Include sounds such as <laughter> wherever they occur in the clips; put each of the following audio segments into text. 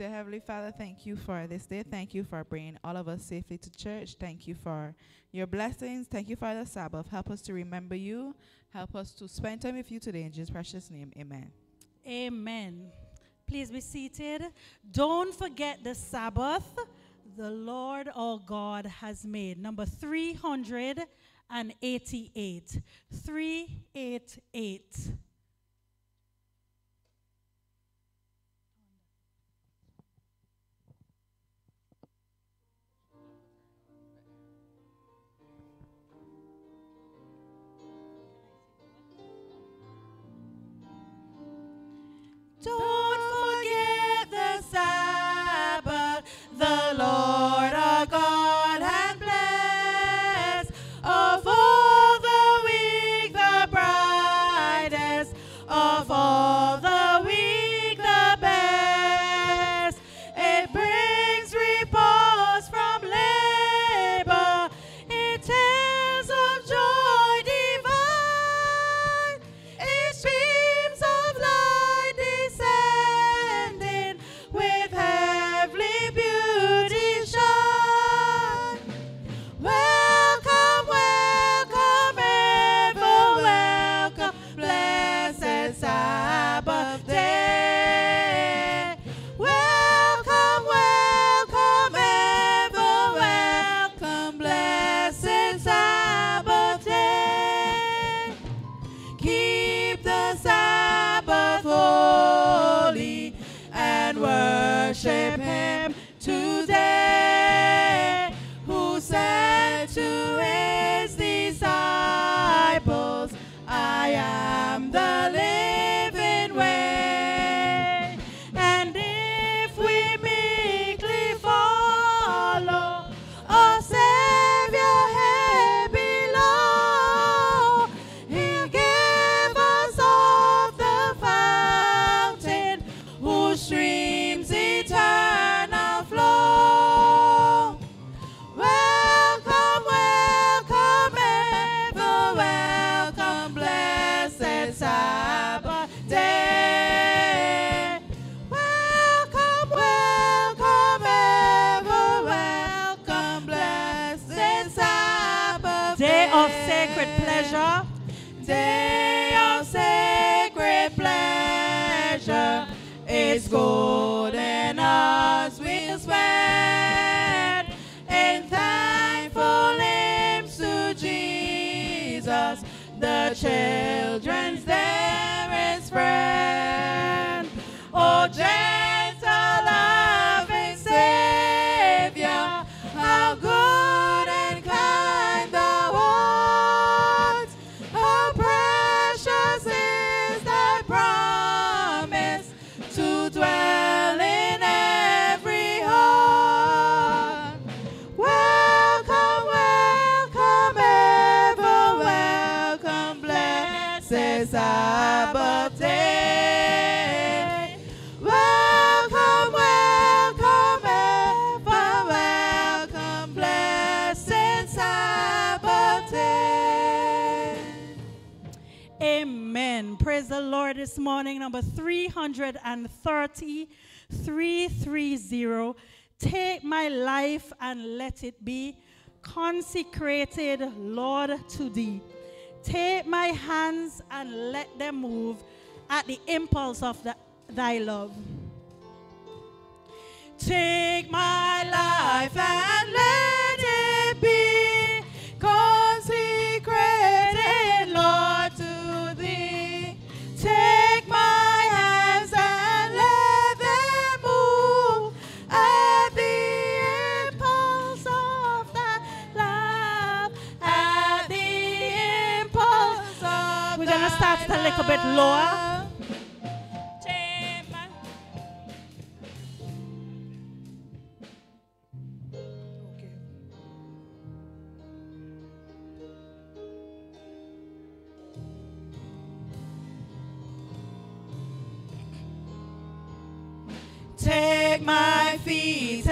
Dear Heavenly Father, thank you for this day. Thank you for bringing all of us safely to church. Thank you for your blessings. Thank you for the Sabbath. Help us to remember you. Help us to spend time with you today. In Jesus' precious name, amen. Amen. Please be seated. Don't forget the Sabbath the Lord our God has made. Number 388. 388. learning number 330, 330. Take my life and let it be consecrated, Lord, to thee. Take my hands and let them move at the impulse of the, thy love. Take my life and let like a bit lower. Take my feet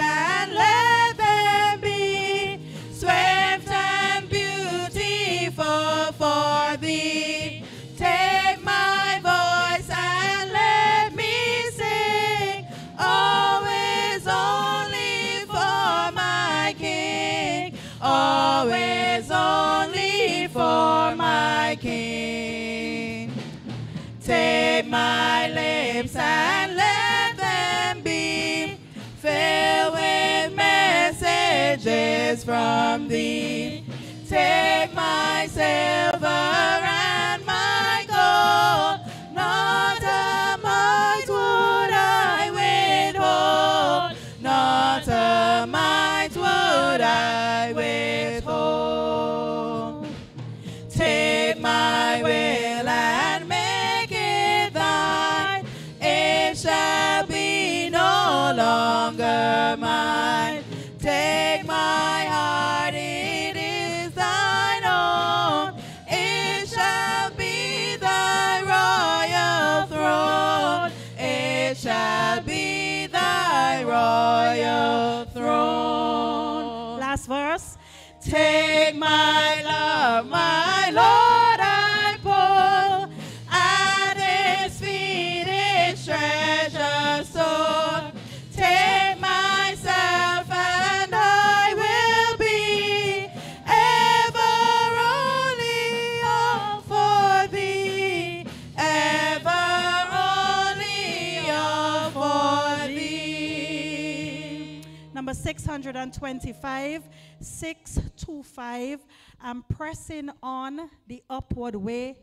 625, 625. I'm pressing on the upward way.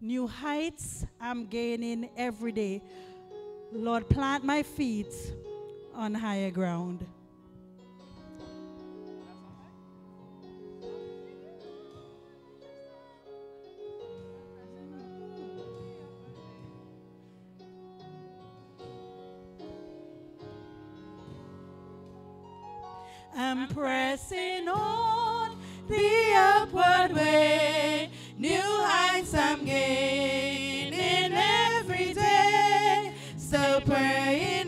New heights I'm gaining every day. Lord, plant my feet on higher ground. I'm pressing on the upward way. New heights I'm gaining every day. Still praying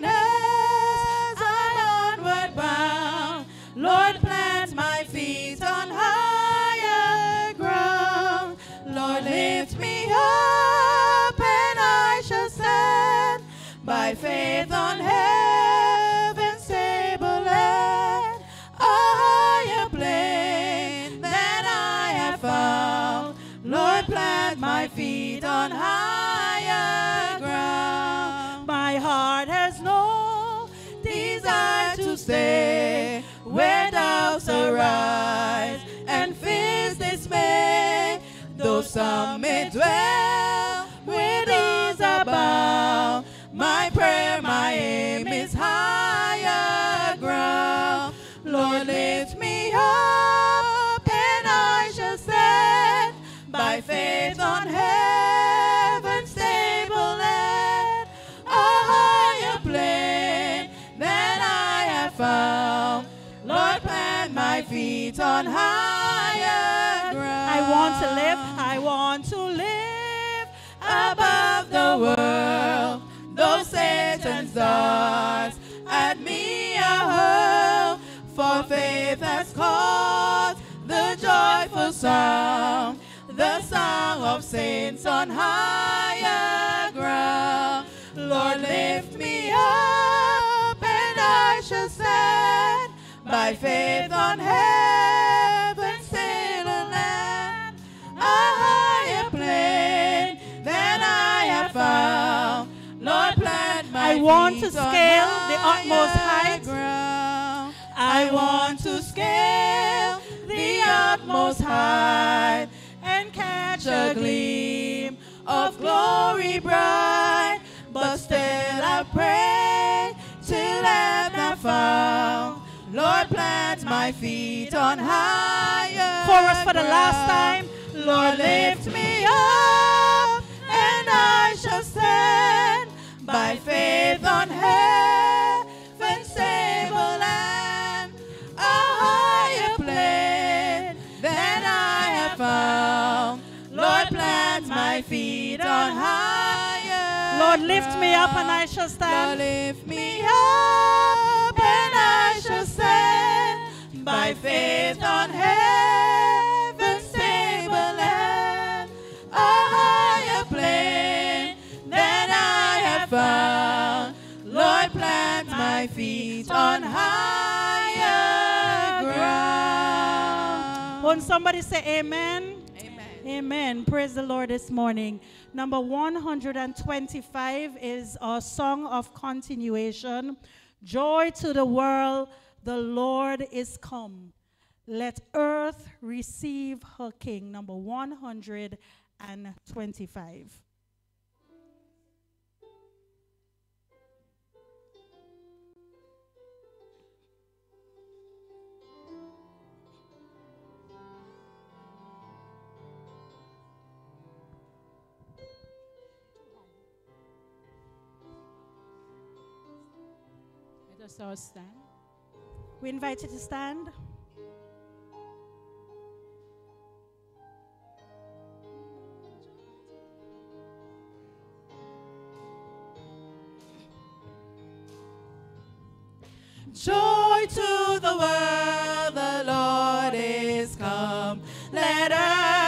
on higher ground. My heart has no desire to stay where doubts arise and fears dismay. Though some may dwell on higher ground. I want to live. I want to live above the world. Though Satan's darts at me are hurled, for faith has caused the joyful sound, the song of saints on higher ground. Lord, lift me up and I shall stand by faith on heaven's sailor land. A higher plane than I have found. Lord, plant my I want to scale the utmost height. ground. I want to scale the utmost height and catch a gleam of glory bright. But still I pray till I'm not found. Lord, plant my feet on higher. Chorus for the last time. Lord, lift me up, and I shall stand by faith on heaven's stable land. A higher plane than I have found. Lord, plant my feet on higher. Lord, lift me up and. I shall Lord, stand. lift me up Stand by faith on heaven's stable land. A higher plane than I have found. Lord, plant my feet on higher ground. Won't somebody say amen? Amen. Amen. Praise the Lord this morning. Number 125 is our song of continuation. Joy to the world, the Lord is come. Let earth receive her king. Number 125. Let us all stand. We invite you to stand. Joy to the world, the Lord is come. Let earth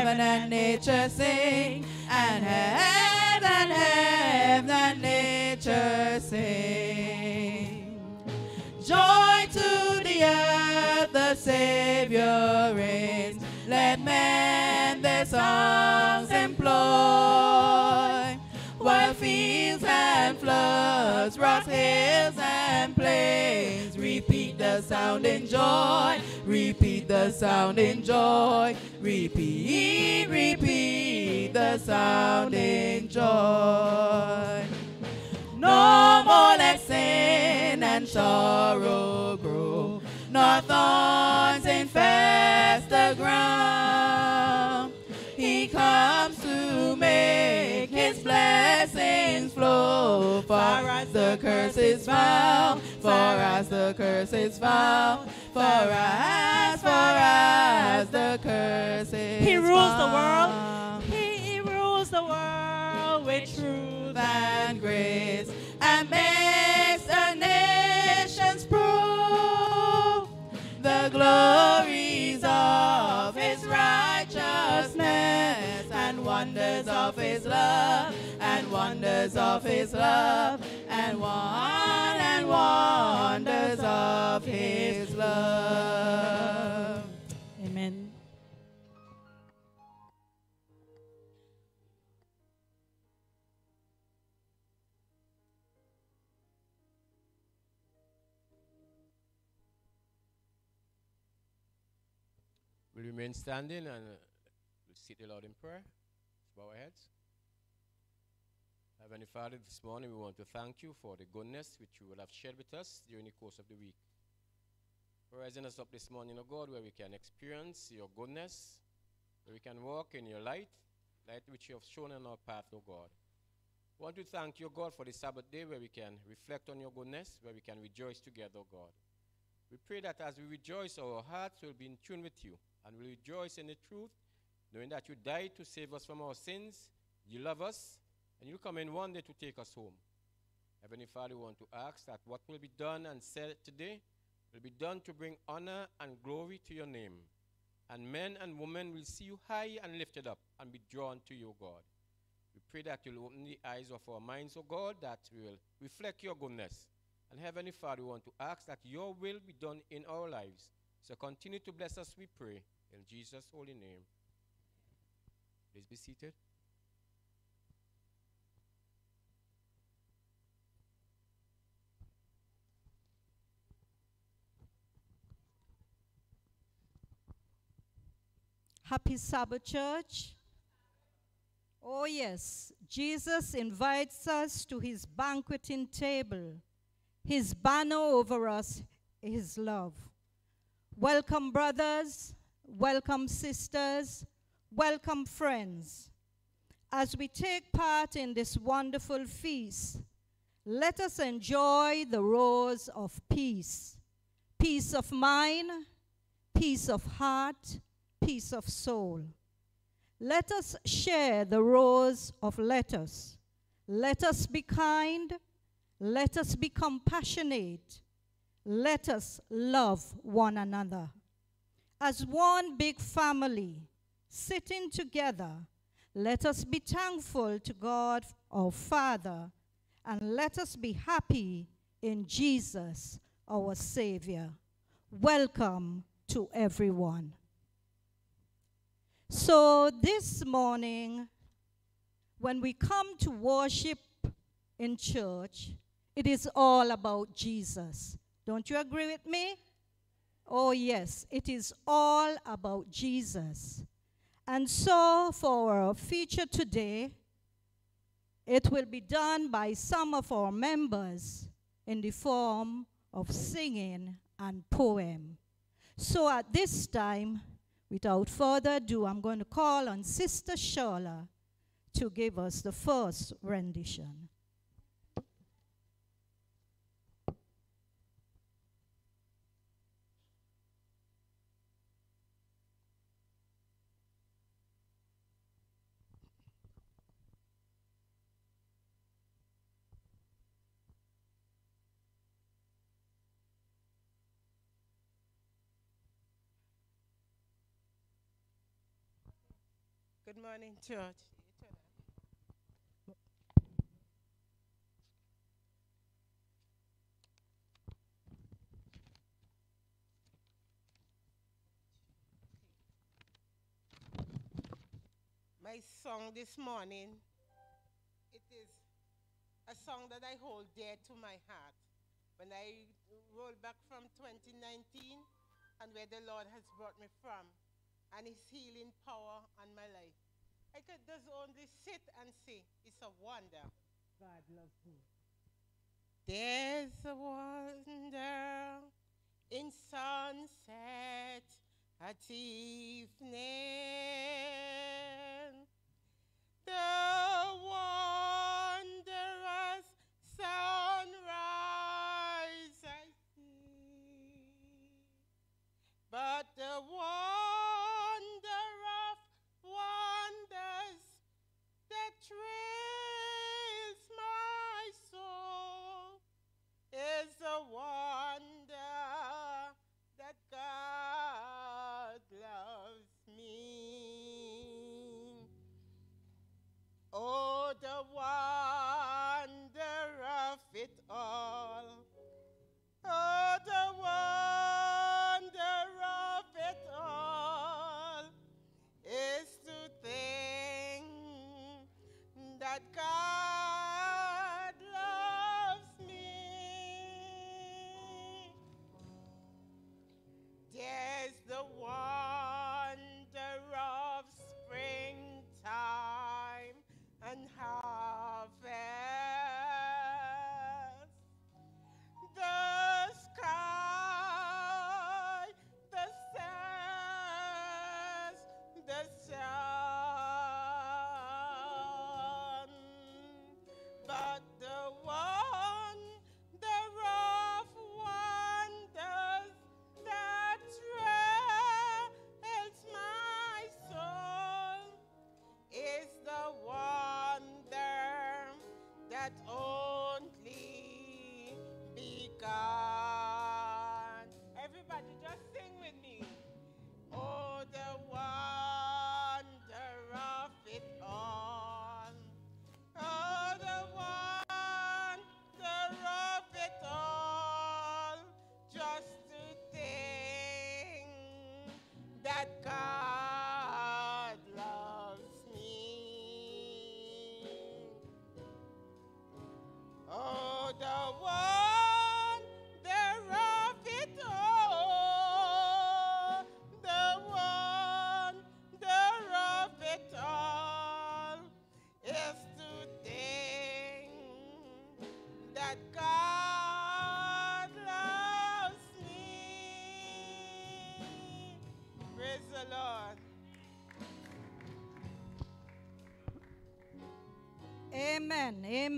heaven and nature sing, and heaven heaven nature sing. Joy to the earth, the Savior reigns. Let men their songs employ. While fields and floods, rocks, hills and plains repeat the sound in joy. Repeat the sound in joy. Repeat, repeat the sounding joy. No more let sin and sorrow grow, nor thorns infest the ground. He comes to make his blessings flow, far as the curse is found, far as the curse is found, far us, for us, the curse is He rules the world. He rules the world with truth and grace and makes the nations prove the glories of his righteousness and wonders of his love and wonders of his love and one and wonders of his love. Amen. We'll remain standing and uh, we'll seek the Lord in prayer. Bow our heads. Heavenly Father, this morning we want to thank you for the goodness which you will have shared with us during the course of the week. For rising us up this morning, O God, where we can experience your goodness, where we can walk in your light, light which you have shown on our path, O God. We want to thank you, God, for the Sabbath day where we can reflect on your goodness, where we can rejoice together, O God. We pray that as we rejoice, our hearts will be in tune with you and will rejoice in the truth, knowing that you died to save us from our sins, you love us, and you'll come in one day to take us home. Heavenly Father, we want to ask that what will be done and said today will be done to bring honor and glory to your name. And men and women will see you high and lifted up and be drawn to you, God. We pray that you'll open the eyes of our minds, O God, that we will reflect your goodness. And Heavenly Father, we want to ask that your will be done in our lives. So continue to bless us, we pray, in Jesus' holy name. Please be seated. Happy Sabbath, church. Oh, yes, Jesus invites us to his banqueting table. His banner over us is love. Welcome, brothers. Welcome, sisters. Welcome, friends. As we take part in this wonderful feast, let us enjoy the rose of peace peace of mind, peace of heart, peace of soul. Let us share the rose of letters. Let us be kind. Let us be compassionate. Let us love one another. As one big family, sitting together, Let us be thankful to God our Father, and let us be happy in Jesus, our Savior. Welcome to everyone. So, this morning, when we come to worship in church, it is all about Jesus. Don't you agree with me? Oh, yes, it is all about Jesus. And so, for our feature today, it will be done by some of our members in the form of singing and poem. So, at this time, without further ado, I'm going to call on Sister Shola to give us the first rendition. Good morning, church. My song this morning, it is a song that I hold dear to my heart. When I roll back from 2019 and where the Lord has brought me from, and his healing power on my life. I could just only sit and see. It's a wonder. God loves me. There's a wonder in sunset at evening. The wondrous sunrise I see. But the wonder thrills my soul is the wonder that God loves me. Oh, the wonder of it all. Oh, the wonder the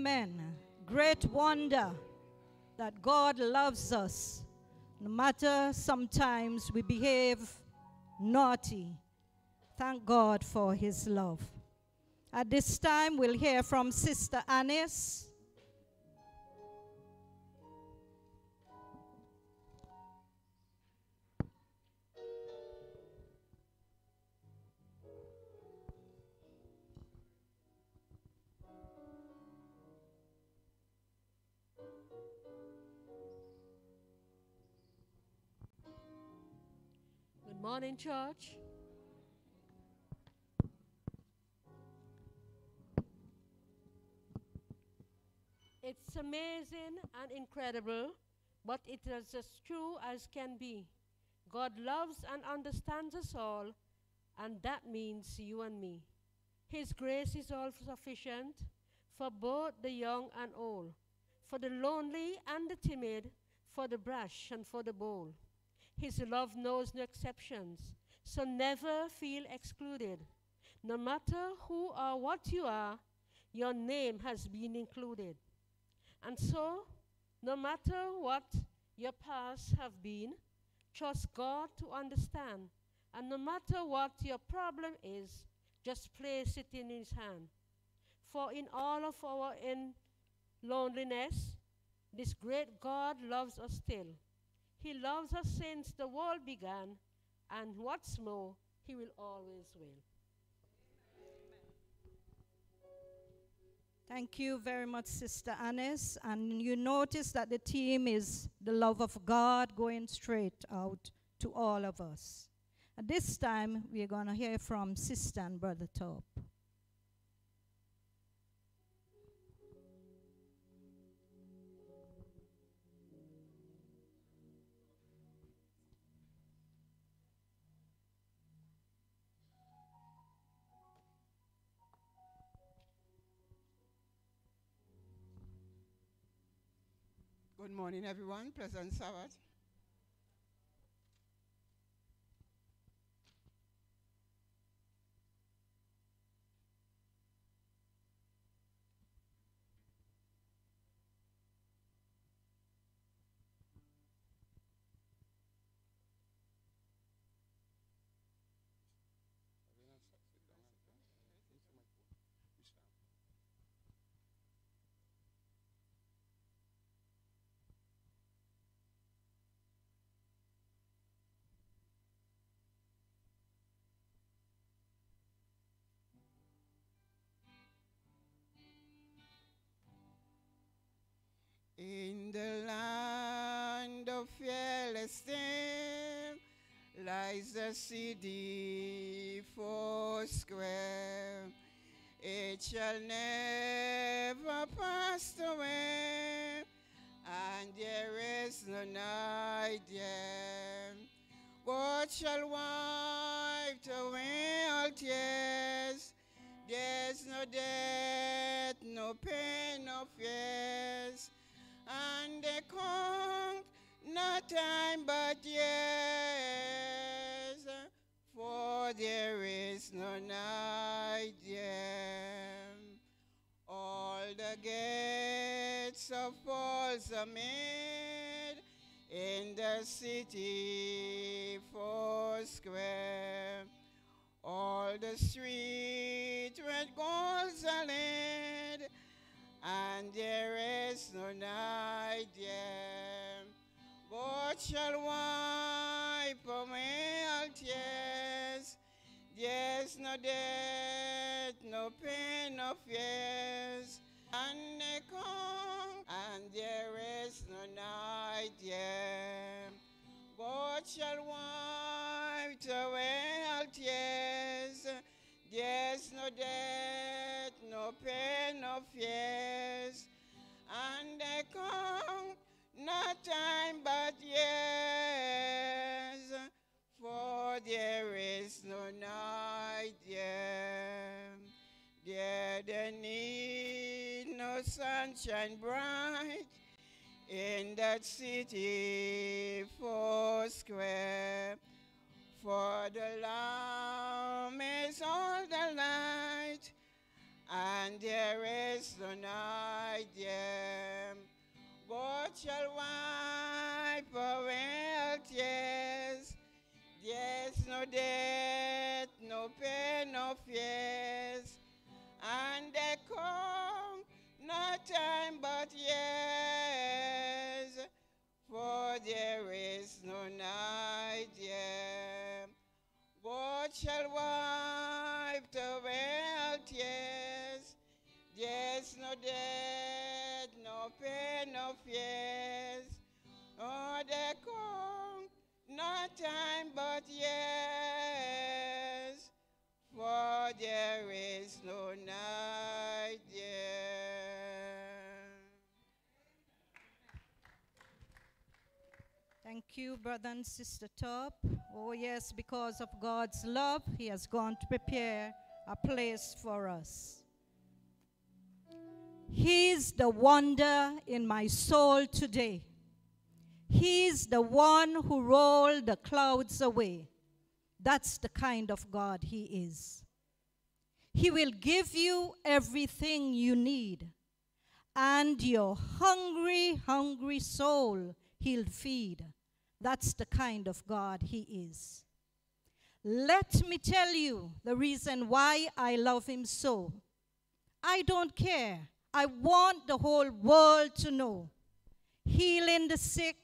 Amen. Great wonder that God loves us. No matter sometimes we behave naughty. Thank God for his love. At this time, we'll hear from Sister Annis. Morning, church. It's amazing and incredible, but it is as true as can be. God loves and understands us all, and that means you and me. His grace is all sufficient for both the young and old, for the lonely and the timid, for the brash and for the bold. His love knows no exceptions, so never feel excluded. No matter who or what you are, your name has been included. And so, no matter what your past have been, trust God to understand. And no matter what your problem is, just place it in His hand. For in all of our in loneliness, this great God loves us still. He loves us since the world began, and what's more, He will always will. Thank you very much, Sister Annis. And you notice that the theme is the love of God going straight out to all of us. At this time, we're going to hear from Sister and Brother Top. Good morning, everyone. Pleasant Sabbath. In the land of Philistine lies a city four square. It shall never pass away, and there is no night. God shall wipe away all tears. There's no death, no pain, no fears and they count not time but years, for there is no night there. All the gates of walls are made in the city four square. All the streets with golds are laid and there is no night there. God shall wipe away all tears. There's no death, no pain, no fears. And they come, and there is no night there. God shall wipe away all tears. There's no death, no pain, no fears. And they come not time but years, for there is no night there. There they need no sunshine bright in that city four square. For the Lamb is all the light, and there is no night there. God shall wipe away all tears. There's no death, no pain, no fears. And they come no time but years, for there is no night there. God shall wipe away all tears. There's no death, no pain, no fears. Oh, they come not time but yes, for there is no night there. Thank you, brother and sister Top. Oh, yes, because of God's love, He has gone to prepare a place for us. He's the wonder in my soul today. He's the one who rolled the clouds away. That's the kind of God He is. He will give you everything you need, and your hungry, hungry soul He'll feed. That's the kind of God He is. Let me tell you the reason why I love Him so. I don't care. I want the whole world to know. Healing the sick,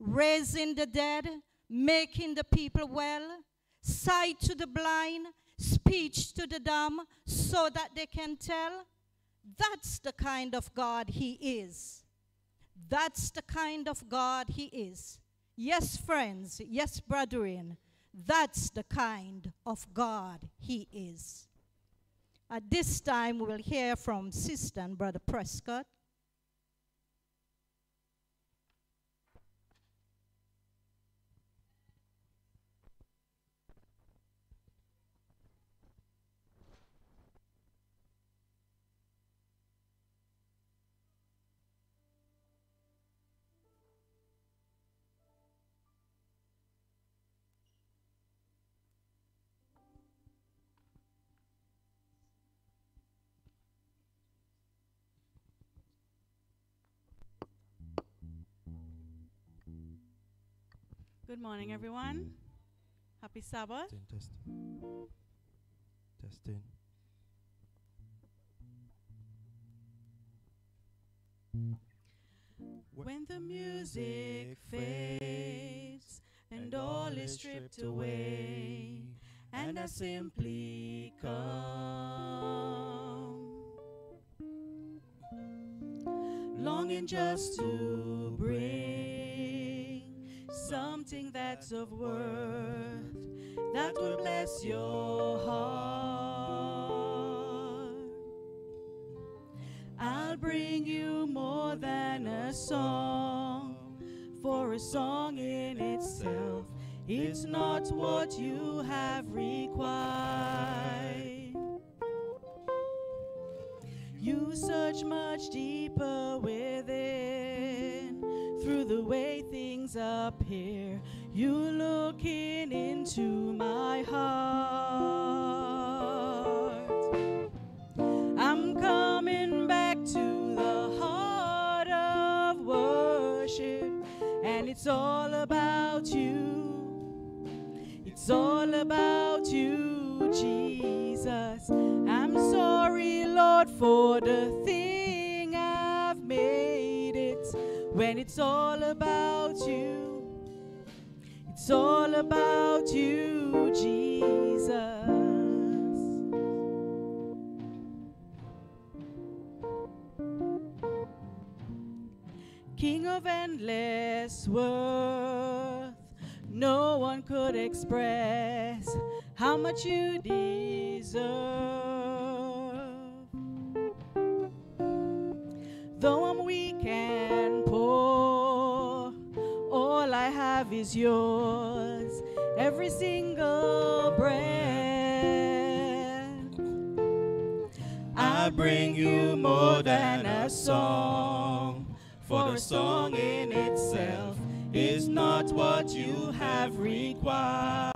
raising the dead, making the people well, sight to the blind, speech to the dumb, so that they can tell. That's the kind of God He is. That's the kind of God He is. Yes, friends, yes, brethren, that's the kind of God He is. At this time, we will hear from Sister and Brother Prescott. Good morning, mm-hmm. everyone. Happy Sabbath. Testing, testing. Testing. When the music fades and all is stripped away, and I simply come, longing just to bring something that's of worth that will bless your heart. I'll bring you more than a song, for a song in itself is not what you have required. You search much deeper within the way things appear. You looking into my heart. I'm coming back to the heart of worship, and it's all about you. It's all about you, Jesus. I'm sorry, Lord, for the thing When it's all about you, it's all about you, Jesus. King of endless worth, no one could express how much you deserve. Though I'm weak and is yours, every single breath. I bring you more than a song, for the song in itself is not what you have required.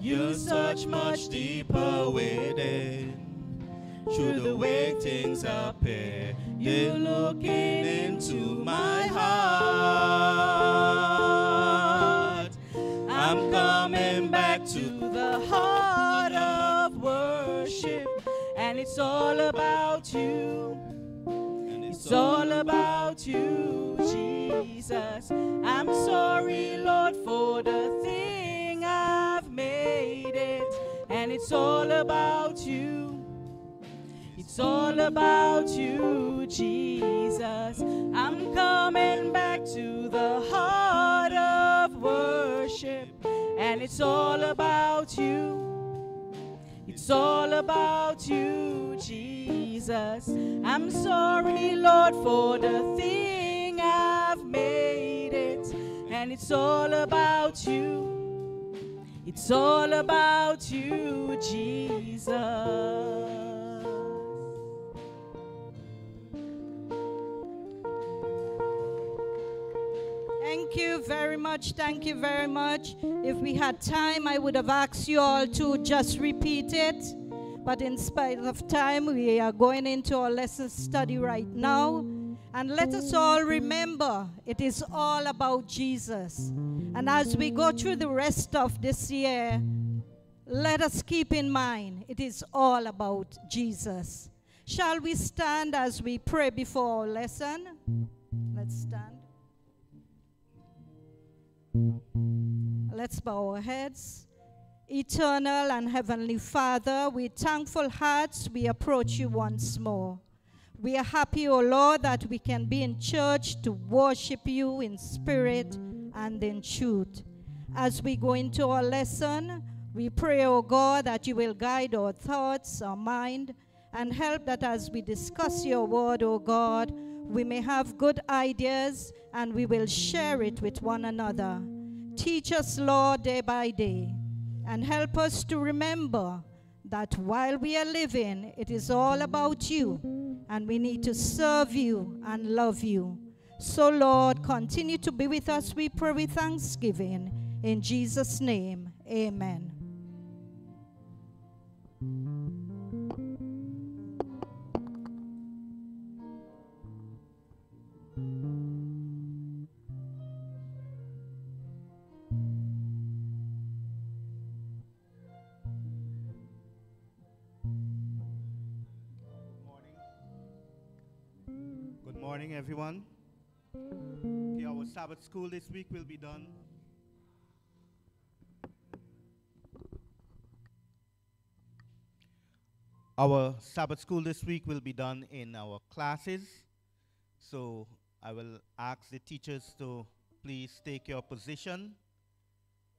You're such much deeper within. Through the way things appear, you're looking into my heart. I'm coming back to the heart of worship, and it's all about you. And it's all about you, Jesus. I'm sorry, Lord, for the thing I've made it, and it's all about you. It's all about you, Jesus. I'm coming back to the heart of worship, and it's all about you. It's all about you, Jesus. I'm sorry, Lord, for the thing I've made it, and it's all about you. It's all about you, Jesus. Thank you very much. Thank you very much. If we had time, I would have asked you all to just repeat it. But in spite of time, we are going into our lesson study right now. And let us all remember it is all about Jesus. And as we go through the rest of this year, let us keep in mind it is all about Jesus. Shall we stand as we pray before our lesson? Let's stand. Let's bow our heads. Eternal and Heavenly Father, with thankful hearts, we approach you once more. We are happy, O oh Lord, that we can be in church to worship you in spirit and in truth. As we go into our lesson, we pray, O oh God, that you will guide our thoughts, our mind, and help that as we discuss your word, O oh God, we may have good ideas and we will share it with one another. Teach us, Lord, day by day, and help us to remember that while we are living, it is all about you, and we need to serve you and love you. So, Lord, continue to be with us, we pray with thanksgiving. In Jesus' name, amen. Morning, everyone. Okay, our Sabbath school this week will be done. Our Sabbath school this week will be done in our classes. So I will ask the teachers to please take your position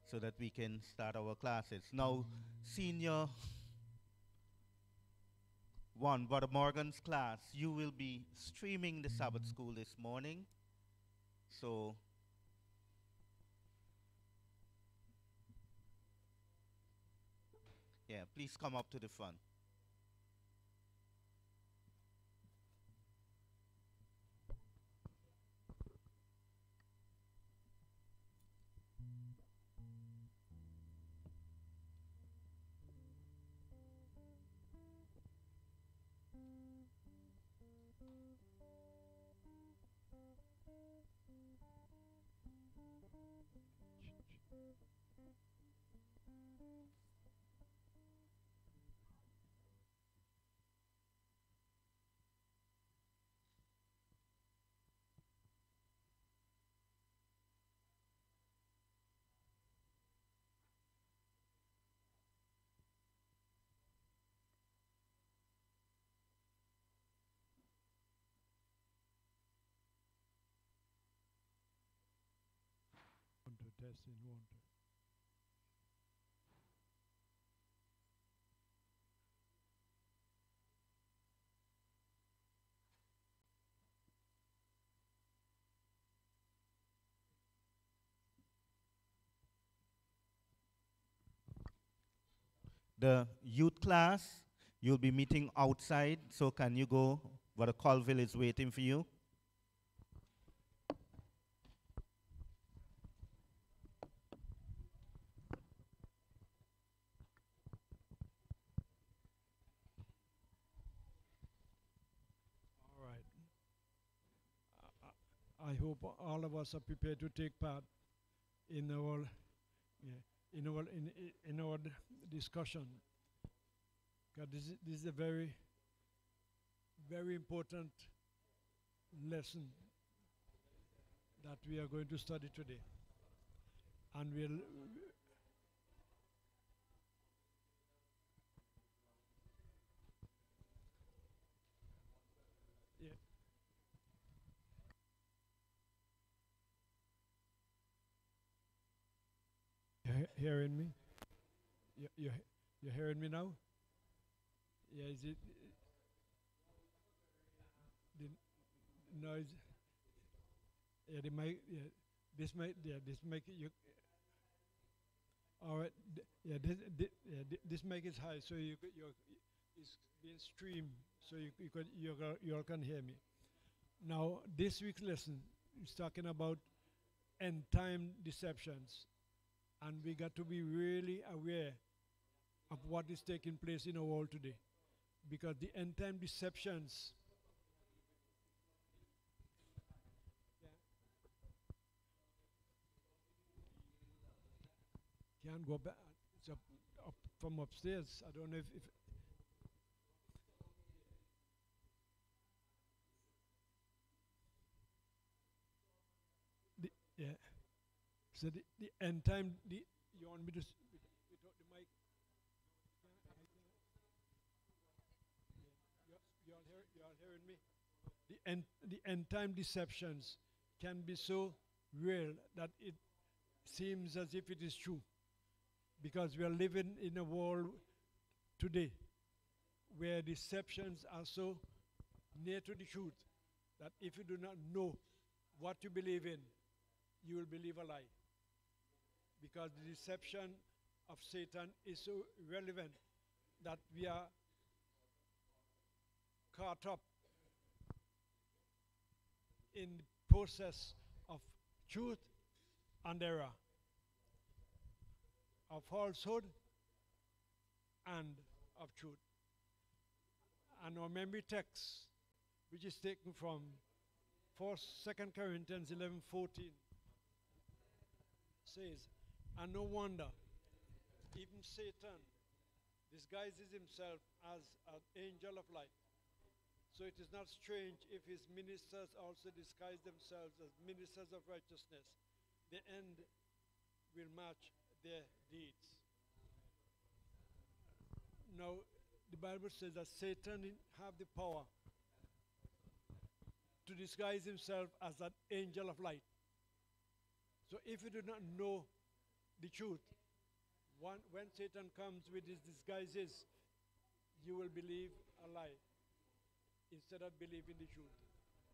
so that we can start our classes. Now, senior one, Brother Morgan's class, you will be streaming the Sabbath school this morning. So yeah, please come up to the front. Testing one. The youth class, you'll be meeting outside, so can you go? Brother Colville is waiting for you. All right. I hope all of us are prepared to take part in our yeah, in our in, in our discussion. Because this is, this is a very very important lesson that we are going to study today. And we'll hearing me? You, you, you're hearing me now? Yeah, is it the noise? Yeah. Yeah, this mic. Yeah, this mic. You. All right. yeah, this thi- yeah, thi- this mic is high, so you you're it's being streamed, so you you can you you all can hear me. Now, this week's lesson is talking about end time deceptions, and we got to be really aware of what is taking place in our world today, because the end time deceptions. Can't go back. Up, up from upstairs. I don't know if, if the, yeah. So the, the end time, the, you want me to without the mic? You, all hear, me? The end, the end time deceptions can be so real that it seems as if it is true. Because we are living in a world today where deceptions are so near to the truth that if you do not know what you believe in, you will believe a lie. Because the deception of Satan is so relevant that we are caught up in the process of truth and error, of falsehood and of truth. And our memory text, which is taken from First, Second Corinthians eleven fourteen, says, "And no wonder, even Satan disguises himself as an angel of light. So it is not strange if his ministers also disguise themselves as ministers of righteousness. The end will match their deeds." Now, the Bible says that Satan have the power to disguise himself as an angel of light. So if you do not know the truth, one, when Satan comes with his disguises, you will believe a lie instead of believing the truth.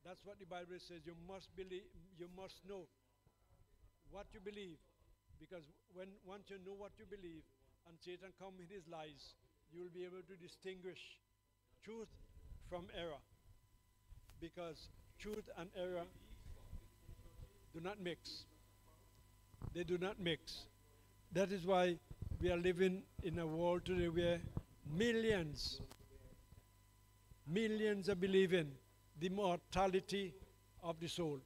That's what the Bible says. You must believe, you must know what you believe. Because when once you know what you believe and Satan comes with his lies, you will be able to distinguish truth from error. Because truth and error do not mix. They do not mix. That is why we are living in a world today where millions, millions are believing the mortality of the soul.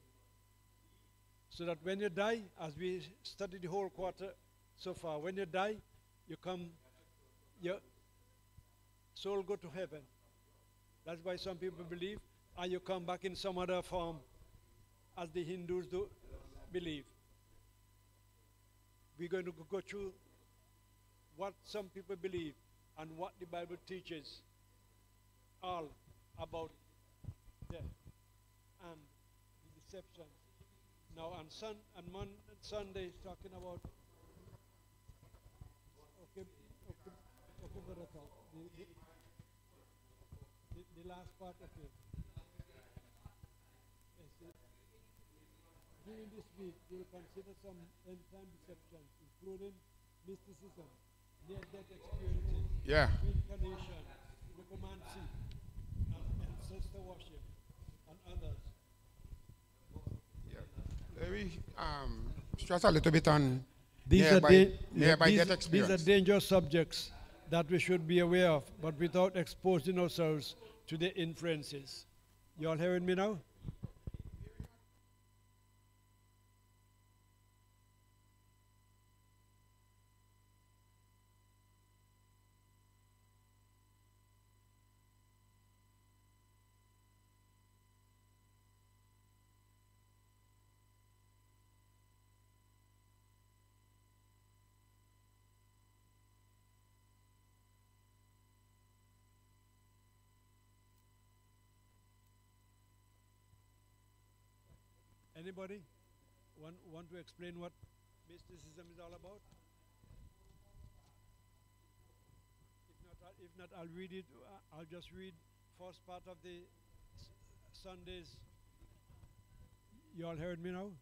So that when you die, as we studied the whole quarter so far, when you die, you come, your soul go to heaven. That's why some people believe, and you come back in some other form, as the Hindus do believe. We're going to go- through what some people believe and what the Bible teaches, all about death and the deception. Now on sun and Mon- Sunday talking about okay, okay, okay, the, the, the last part of it. Yes, the- during this week, we will consider some end time deceptions, including mysticism, near death experiences, Yeah. reincarnation, necromancy, and ancestor worship, and others. Yeah. Let me um, stress a little bit on These nearby, are, da- nearby these, death these experience. are dangerous subjects that we should be aware of, but without exposing ourselves to their influences. You all hearing me now? Anybody want, want to explain what mysticism is all about? If not, if not I'll read it. Uh, I'll just read first part of the Sunday's. You all heard me now?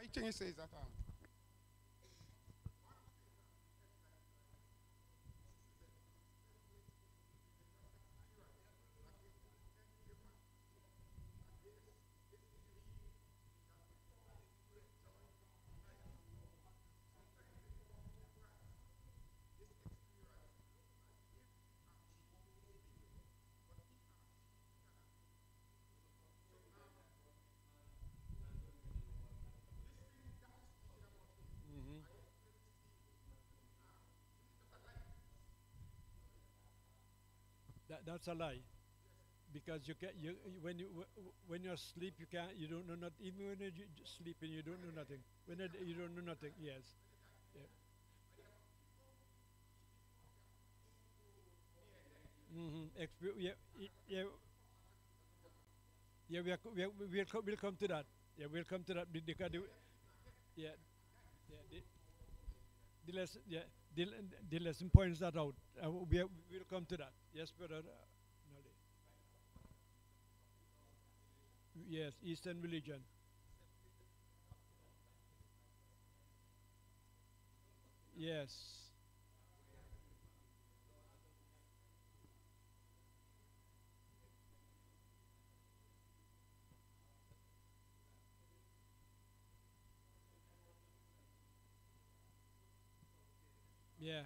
Think he says that. Um, That, that's a lie. Because you can you when you wh- wh- when you're asleep you can't you don't know not even when you're sleeping you don't know nothing when you don't know nothing yes yeah. Mm-hmm. Yeah, yeah. Yeah, we are, we are, we'll, co- we'll come to that. Yeah, we'll come to that be- because the, yeah, yeah, the, the lesson, yeah, the, the lesson points that out. Uh, we are, we'll come to that. Yes, brother. Yes, Eastern religion. Yes. Yeah.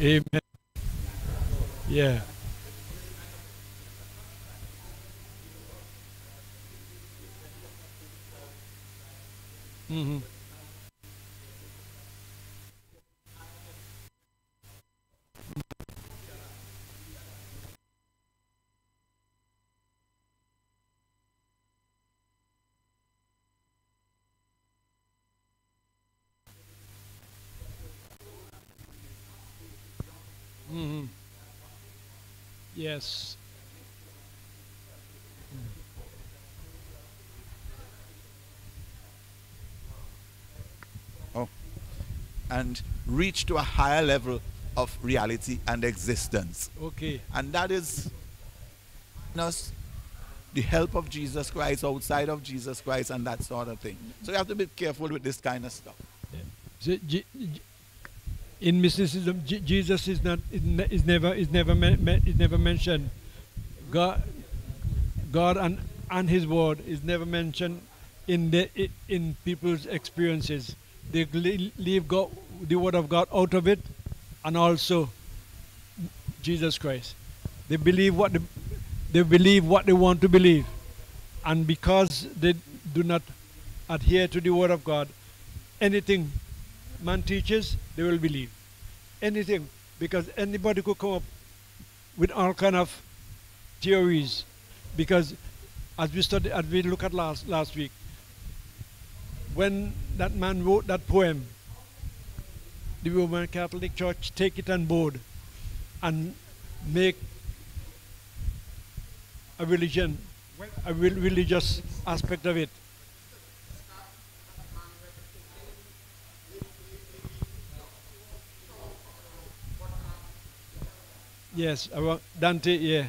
Amen. Yeah. Mm-hmm. Yes. Oh. and reach to a higher level of reality and existence. Okay. And that is us the help of Jesus Christ outside of Jesus Christ and that sort of thing. So you have to be careful with this kind of stuff. So, J- J- in mysticism, J- Jesus is not is, ne- is never is never is never mentioned. God, God and and His word is never mentioned in the in people's experiences. They leave God, the word of God out of it, and also Jesus Christ. They believe what the, they believe what they want to believe, and because they do not adhere to the word of God, anything man teaches, they will believe. Anything, because anybody could come up with all kind of theories. Because as we studied, as we look at last last week, when that man wrote that poem, the Roman Catholic Church take it on board and make a religion, a rel- religious aspect of it. Yes, about Dante, yeah.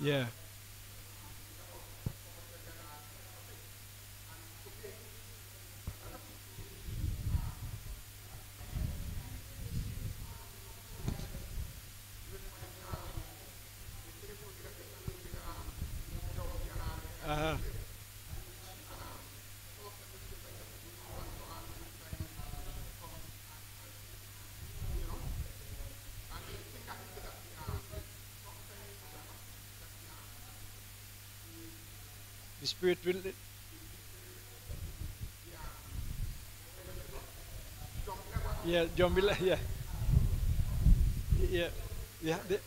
Yeah. spürt, will, Yeah, John Miller, yeah. Yeah, yeah. The,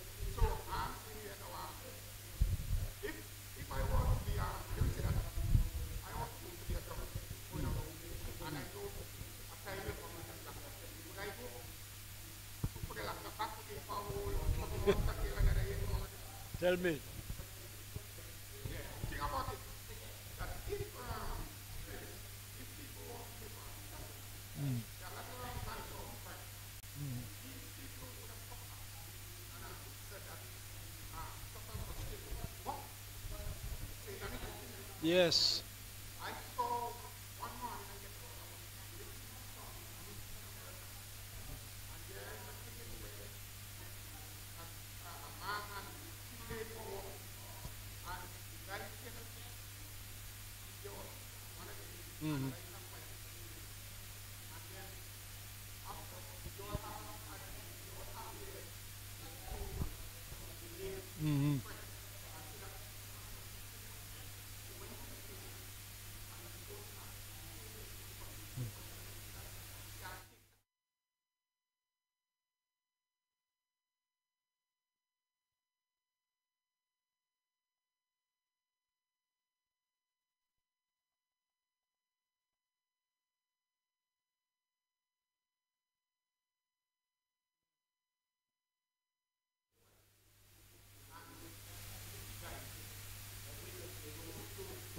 Tell me.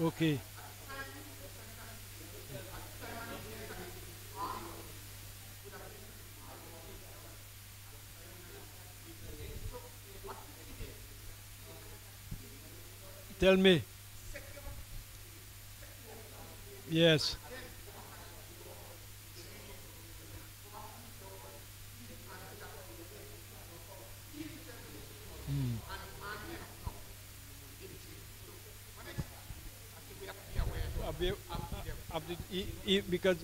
Okay. Tell me. Yes. Mm. Have you- have the- e- e- because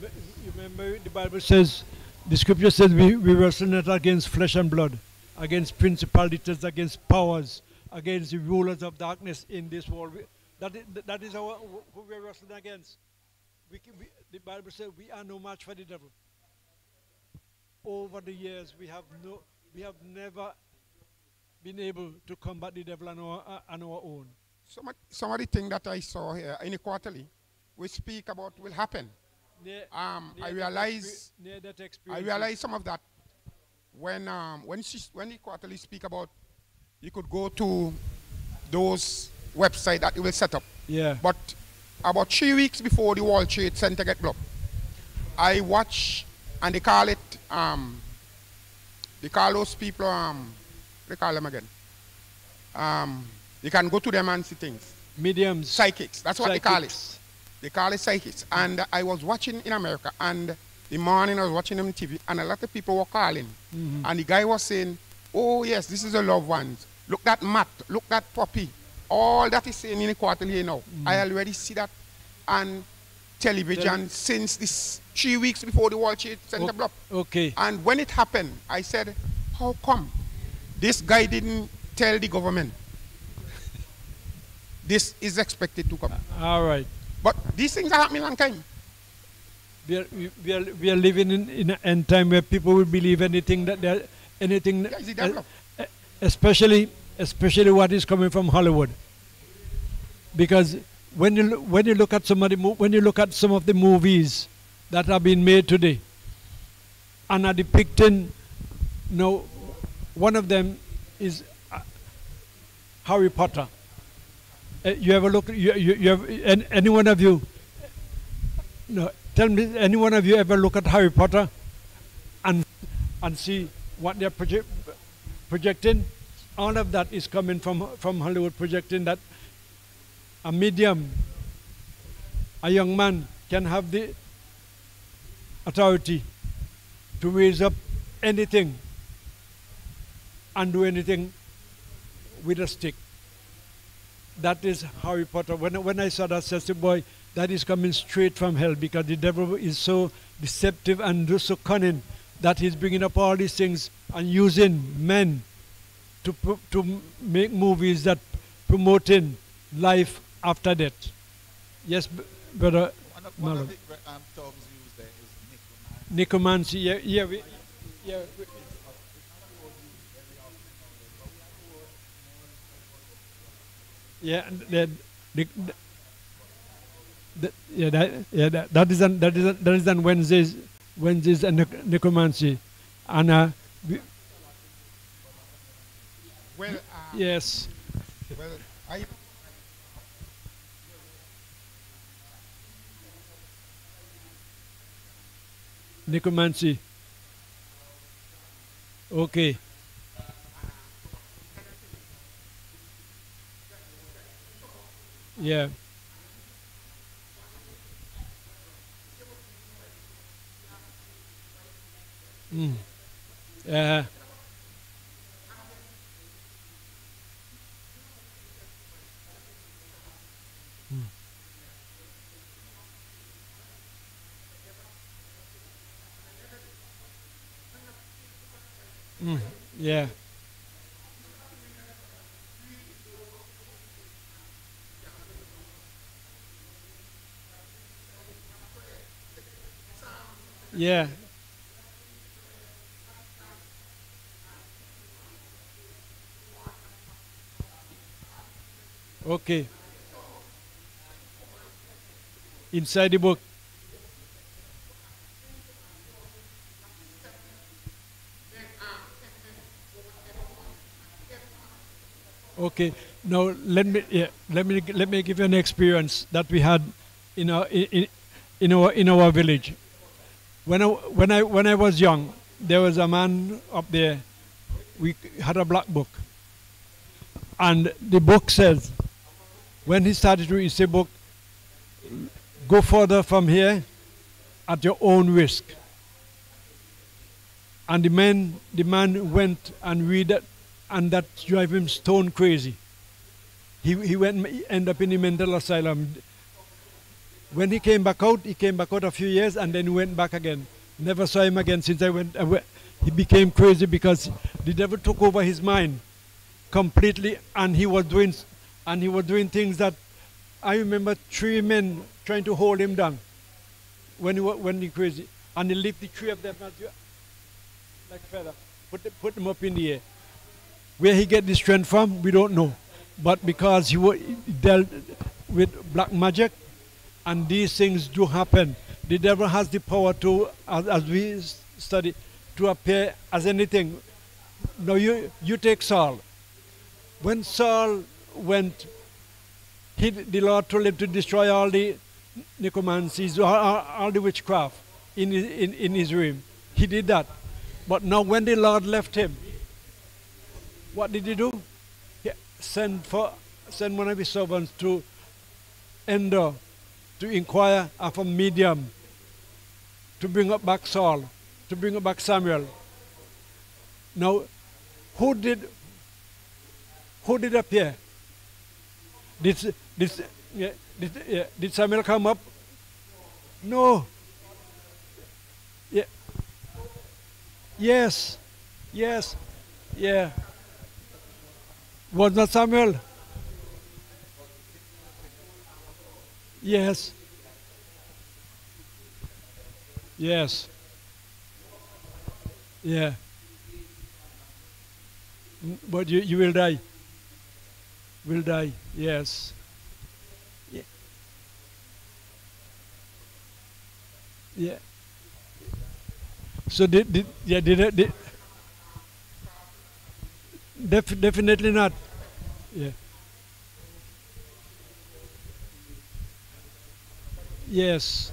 you remember the Bible says, the scripture says we, we wrestle not against flesh and blood, against principalities, against powers, against the rulers of darkness in this world. We- That is, that is our, who we're wrestling against. We, we, the Bible says we are no match for the devil. Over the years, we have no, we have never been able to combat the devil on our, on our own. Some some of the things that I saw here in the quarterly, we speak about will happen. Um, I realize, expe- near that I realize some of that when um, when she, when the quarterly speak about, you could go to those website that you will set up. Yeah. But about three weeks before the World Trade Center get blocked, I watch and they call it um, they call those people um, they call them again. Um, you can go to them and see things. Mediums. Psychics. That's what they call it. They call it psychics. And I was watching in America, and the morning I was watching them on TV, and a lot of people were calling. Mhm. And the guy was saying, Oh, yes, this is a loved ones. Look that Matt, look that puppy. All that is saying in the quarterly here now. I already see that on television Tele- since this three weeks before the World Trade Center block. Okay. And when it happened, I said, How come this guy didn't tell the government? <laughs> This is expected to come. All right. But these things are happening long time. We are, we- are, we are living in, in an end time where people will believe anything that they're anything, Yeah, uh, uh, especially especially what is coming from Hollywood. Because when you when you look at some of when you look at some of the movies that have been made today, and are depicting, you know, one of them is uh, Harry Potter. Uh, you ever look? You, you, you have, an, any one of you? No, tell me, any one of you ever look at Harry Potter and and see what they're proje- projecting? All of that is coming from from Hollywood, projecting that a medium, a young man, can have the authority to raise up anything and do anything with a stick. That is Harry Potter. When, when I saw that, I said, boy, that is coming straight from hell because the devil is so deceptive and so cunning that he's bringing up all these things and using men to, to make movies that promoting life after death. Yes, brother One of, one of the um, terms used there is necromancy. Necromancy, yeah, yeah, we, yeah. we- Yeah, the, the, the, yeah, that, yeah, that, that is on, that is on, that is on Wednesdays, Wednesdays and nec- necromancy, and uh, we, Well, uh, yes, well, I necromancy. Okay. Yeah. Mm. Uh, mm. Yeah. Yeah. Okay. Inside the book. Okay. Now let me yeah, let me let me give you an experience that we had in our in, in, our in our village. When I when I when I was young, there was a man up there. We had a black book, and the book says, when he started to read the book, go further from here at your own risk. And the man the man went and read that and that drive him stone crazy. He, he went end up in the mental asylum. When he came back out, he came back out a few years and then he went back again. Never saw him again since I went. Went he became crazy because the devil took over his mind completely and he was doing and he was doing things that I remember three men trying to hold him down when he when he crazy and he lifted three of them like feather put the, put them up in the air where he get the strength from we don't know but because he, he dealt with black magic and these things do happen the devil has the power to as, as we study to appear as anything now you you take Saul when Saul went he, the Lord told him to destroy all the necromancies, all, all, the witchcraft in in, in his realm. He did that. But now when the Lord left him, what did he do? He sent, for, sent one of his servants to Endor to inquire of a medium to bring up back Saul, to bring up back Samuel. Now, who did who did appear? Did, did, yeah, did, yeah, did Samuel come up? No. Yeah. Yes. Yes. Yeah. Was not Samuel? Yes. Yes. Yeah. But you, you will die. Will die. Yes. Yeah. So did, did yeah did, did def, definitely not. Yeah. Yes.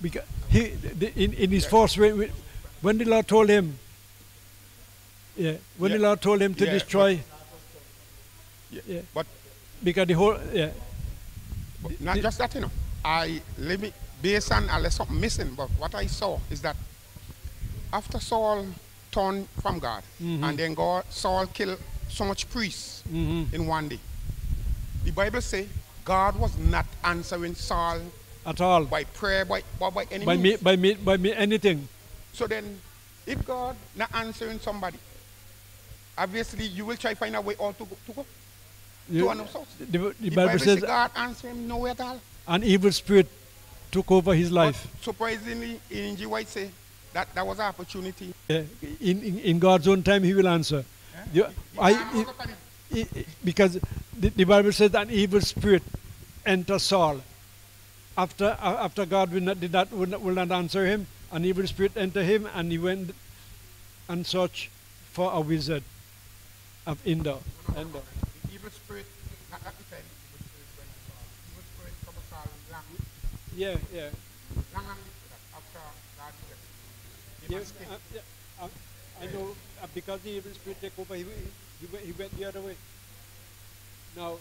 Because he the, in, in his first way when- when the Lord told him yeah when the Yeah. Lord told him to Yeah, destroy Yeah, yeah But because the whole yeah But not the- just that, you know. I let me based on unless something missing, but what I saw is that after Saul turned from God, Mhm. and then God Saul killed so much priests Mhm. in one day. The Bible say God was not answering Saul at all by prayer, by by, by any by me by me by me anything So then, if God not answering somebody, obviously you will try find a way out to go. To go. You- to another source. the, the The Bible say says God answer him no way at all. an evil spirit took over his life Surprisingly, Ellen G. White say that that was an opportunity. Yeah, in, in, in God's own time, He will answer. You- I, time was I- I- I- because the, the Bible says an evil spirit entered Saul. After, after God will not, did not, will, not, will not answer him, an evil spirit entered him, and he went and searched for a wizard of Endor. Endor. The evil spirit, at that evil spirit went to Saul. Evil spirit troubled Saul long, Yeah, yeah. long after God left. He Yeah, must stay. uh, uh, I know uh, because the evil spirit take over, he, he, went, he went the other way. Now,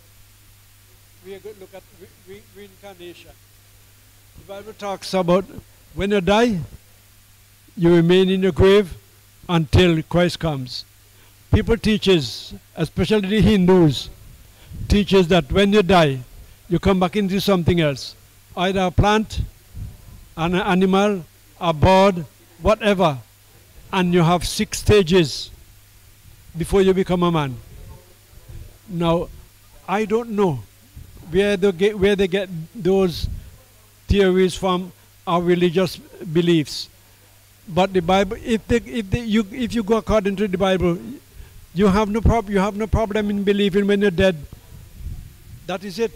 we are going to look at re- re- reincarnation. The Bible talks about when you die, you remain in your grave until Christ comes. People teaches, especially the Hindus, teaches that when you die, you come back into something else, either a plant, an animal, a bird, whatever, and you have six stages before you become a man. Now, I don't know where they get, where they get those theories from our religious beliefs. But the Bible, if they, if they, you if you go according to the Bible, you have no prob- you have no problem in believing when you're dead. That is it.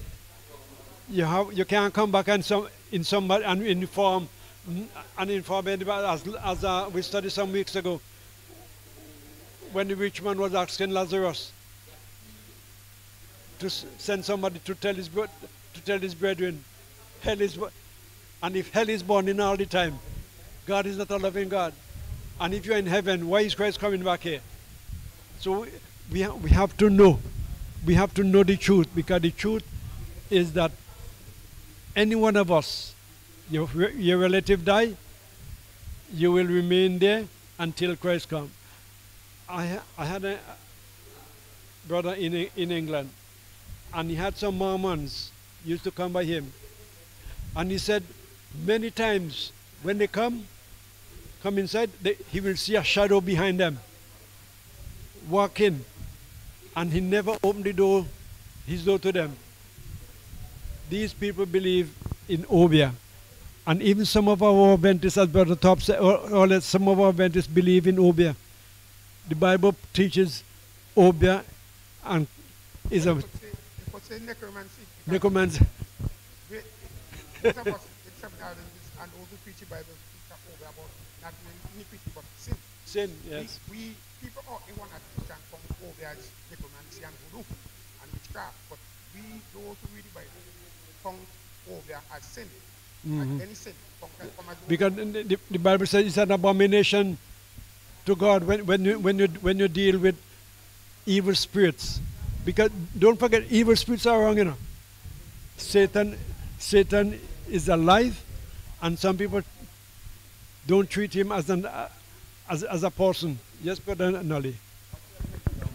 You have you can't come back and some in somebody and inform and inform anybody as as uh, we studied some weeks ago when the rich man was asking Lazarus to send somebody to tell his to tell his brethren hell is and if hell is burning all the time God is not a loving God. And if you're in heaven why is Christ coming back here? So we, we have to know. We have to know the truth because the truth is that any one of us your, your relative die you will remain there until Christ comes I, I had a brother in, in England, and he had some Mormons used to come by him. And he said many times when they come, come inside, they, he will see a shadow behind them. Walk in. And he never opened the door, his door to them. These people believe in Obeah. And even some of our Adventists, as Brother Top said, or, or some of our Adventists believe in Obeah. The Bible teaches Obeah and is a If we say necromancy, necromancy. we, most of us, and those who preach the Bible, about not iniquity but sin. Sin, yes. We, we people there want to teach and come over as necromancy and voodoo and witchcraft, but we those who read the Bible count over as sin. Mhm. And any sin come, come as Because the, the, the Bible says it's an abomination to God when, when, you, when, you, when you deal with evil spirits. Because don't forget, evil spirits are wrong, you know. Satan, Satan is alive, and some people don't treat him as an uh, as, as a person. Yes, Brother Nolly.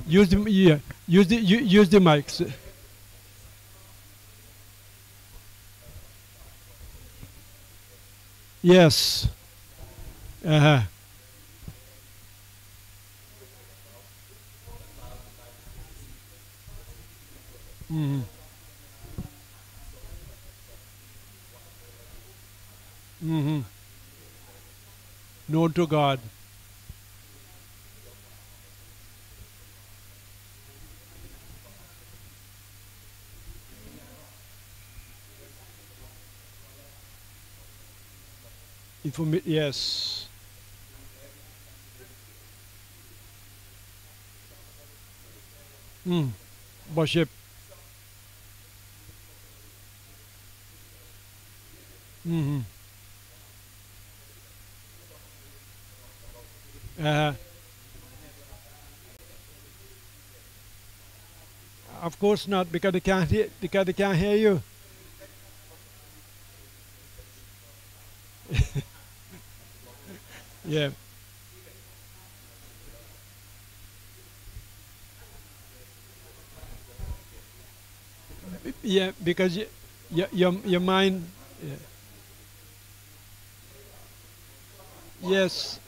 Use the yeah, use the use the mics. Yes. Uh-huh. Mhm. To God. Informa- yes. Mm. Worship. Mm-hmm. Uh, of course not, because they can't hear, because they can't hear you. <laughs> yeah. Yeah, because y- y- your your mind. Yeah. Yes.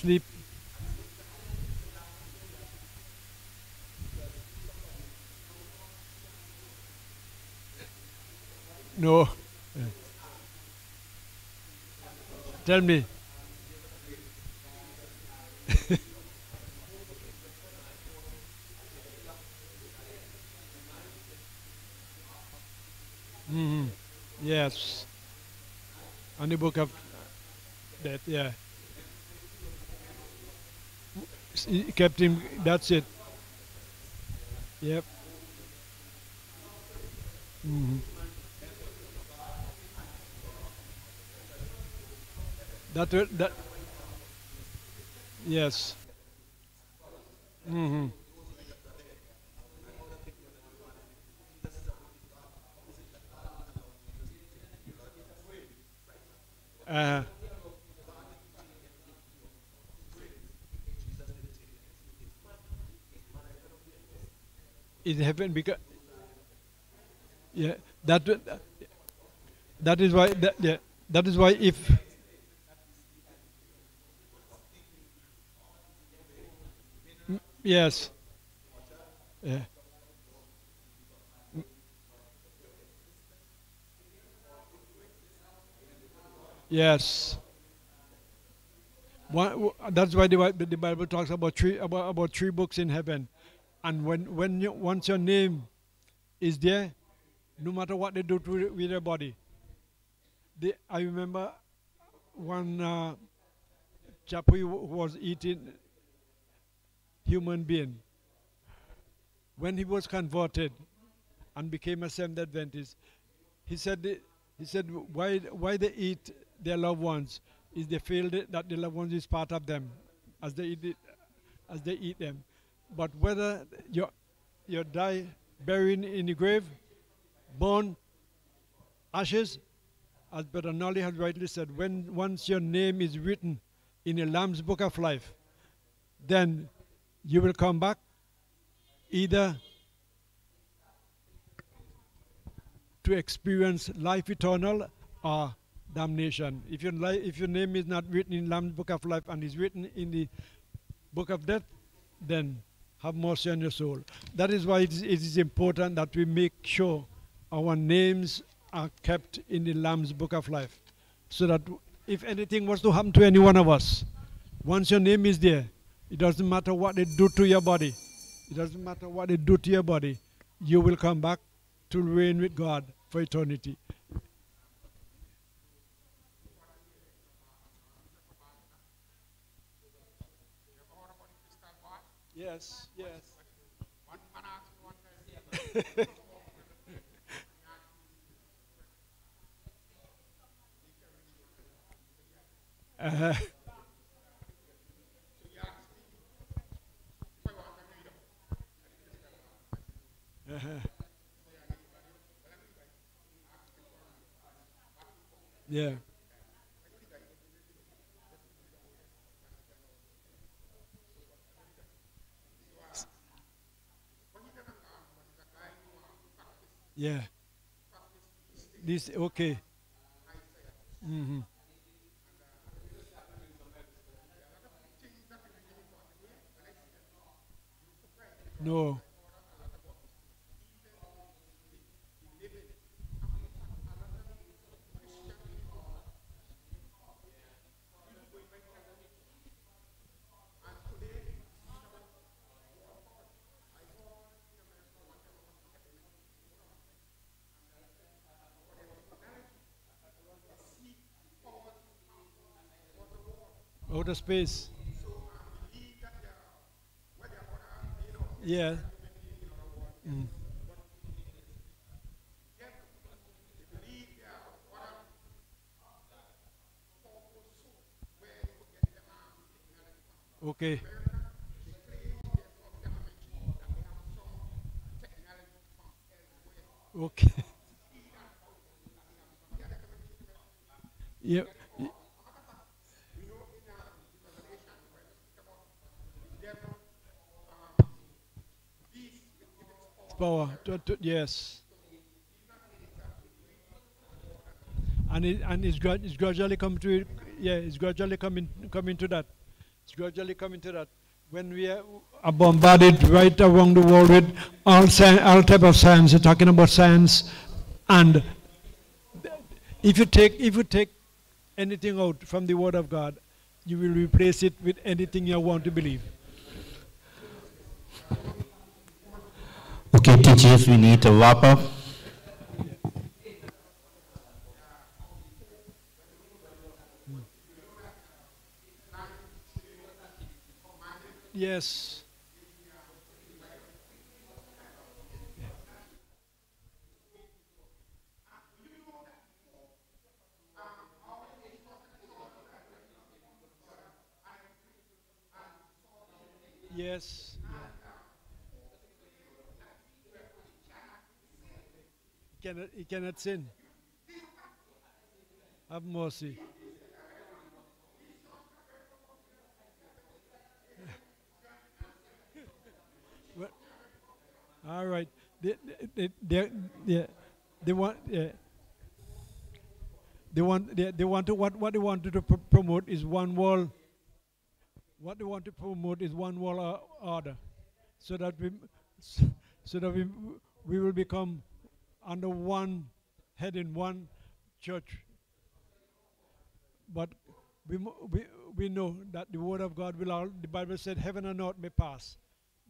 Sleep. No. Tell me. <laughs> hmm Yes. On the book of that, yeah. He kept him, that's it. Yep. hmm That, that, yes. hmm Uh, it happened because yeah that that is why that, yeah, that is why if yes yeah. Yes. One, that's why the, the Bible talks about three about, about three books in heaven, and when when you, once your name is there, no matter what they do to with your body. They, I remember one uh, chap who was eating human being. When he was converted and became a Seventh Adventist, he said he said why why they eat their loved ones is they feel that that the loved ones is part of them as they eat it, as they eat them. But whether you you die buried in the grave, born ashes, as Brother Nolly has rightly said, when once your name is written in the Lamb's Book of Life, then you will come back either to experience life eternal or damnation. If your, if your name is not written in Lamb's Book of Life and is written in the Book of Death, then have mercy on your soul. That is why it is, it is important that we make sure our names are kept in the Lamb's Book of Life. So that if anything was to happen to any one of us, once your name is there, it doesn't matter what they do to your body, it doesn't matter what they do to your body, you will come back to reign with God for eternity. Yes, yes. uh-huh. Uh-huh. Yeah. Yeah. This okay. hmm No. Outer space. Yeah. Mm. Okay. Okay. <laughs> yeah. To, yes. And it and it's, gra- it's gradually come to it. Yeah, it's gradually coming coming to that. It's gradually coming to that. When we are bombarded right around the world with all all type of science, you're talking about science, and if you take if you take anything out from the Word of God, you will replace it with anything you want to believe. Okay, teachers, we need to wrap up. Yes. Yes. He cannot, he cannot sin. Have mercy. Well, <laughs> all right. They, they, they, they, they want. Yeah. They want. They, they want to. What, what they want to pro- promote is one wall. What they want to promote is one wall uh, order, so that we, so that we, we will become under one head in one church. But we, we, we know that the word of God will all, the Bible said heaven and earth may pass,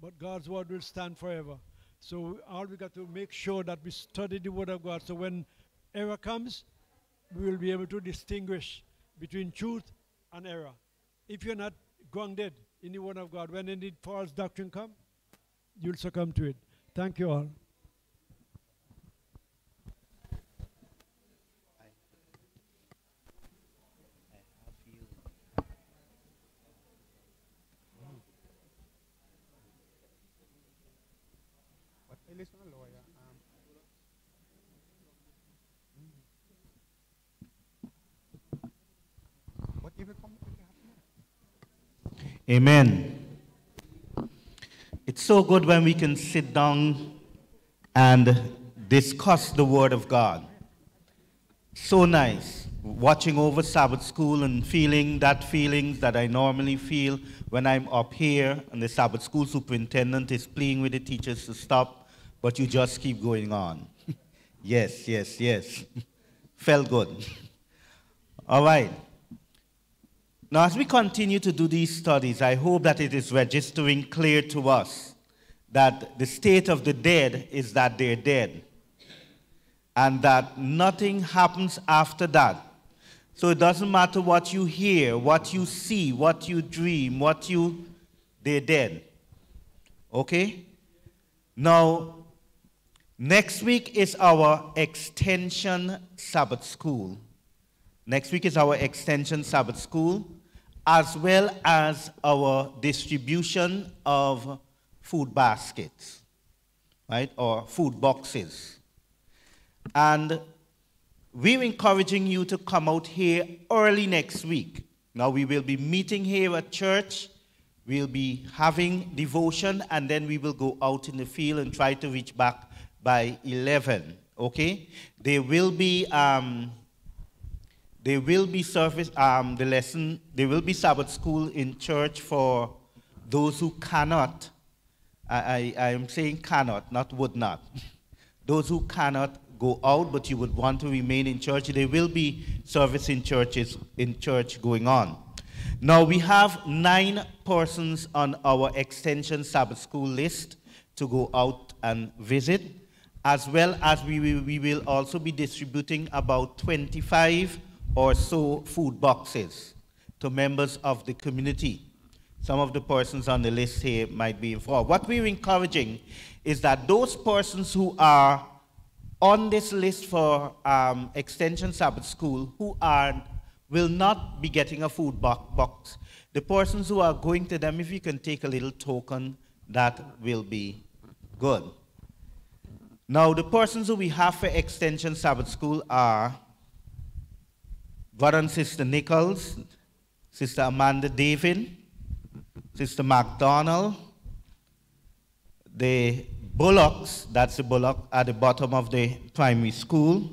but God's word will stand forever. So all we got to make sure that we study the word of God. So when error comes, we will be able to distinguish between truth and error. If you're not grounded in the word of God, when any false doctrine come, you'll succumb to it. Thank you all. But hey, listen, lawyer. Um, Amen. It's so good when we can sit down and discuss the Word of God. So nice watching over Sabbath school and feeling that feelings that I normally feel when I'm up here and the Sabbath school superintendent is pleading with the teachers to stop, but you just keep going on. <laughs> yes, yes, yes. <laughs> Felt good. <laughs> All right. Now, as we continue to do these studies, I hope that it is registering clear to us that the state of the dead is that they're dead and that nothing happens after that. So it doesn't matter what you hear, what you see, what you dream, what you, they're dead. Okay? Now, next week is our extension Sabbath school. Next week is our extension Sabbath school, as well as our distribution of food baskets, right, or food boxes. And we're encouraging you to come out here early next week. Now, we will be meeting here at church. We'll be having devotion, and then we will go out in the field and try to reach back by 11. Okay? There will be. Um, there will be service, um, the lesson, there will be Sabbath school in church for those who cannot. I, I, I am saying cannot, not would not. <laughs> those who cannot go out, but you would want to remain in church, there will be service in churches in church going on. Now we have nine persons on our extension Sabbath school list to go out and visit, as well as we will, we will also be distributing about 25 or so food boxes to members of the community. Some of the persons on the list here might be involved. What we're encouraging is that those persons who are on this list for um, Extension Sabbath School who are, will not be getting a food box. The persons who are going to them, if you can take a little token, that will be good. Now, the persons who we have for Extension Sabbath School are Brother and Sister Nichols, Sister Amanda David, Sister McDonald, the Bullocks, that's the Bullock at the bottom of the primary school.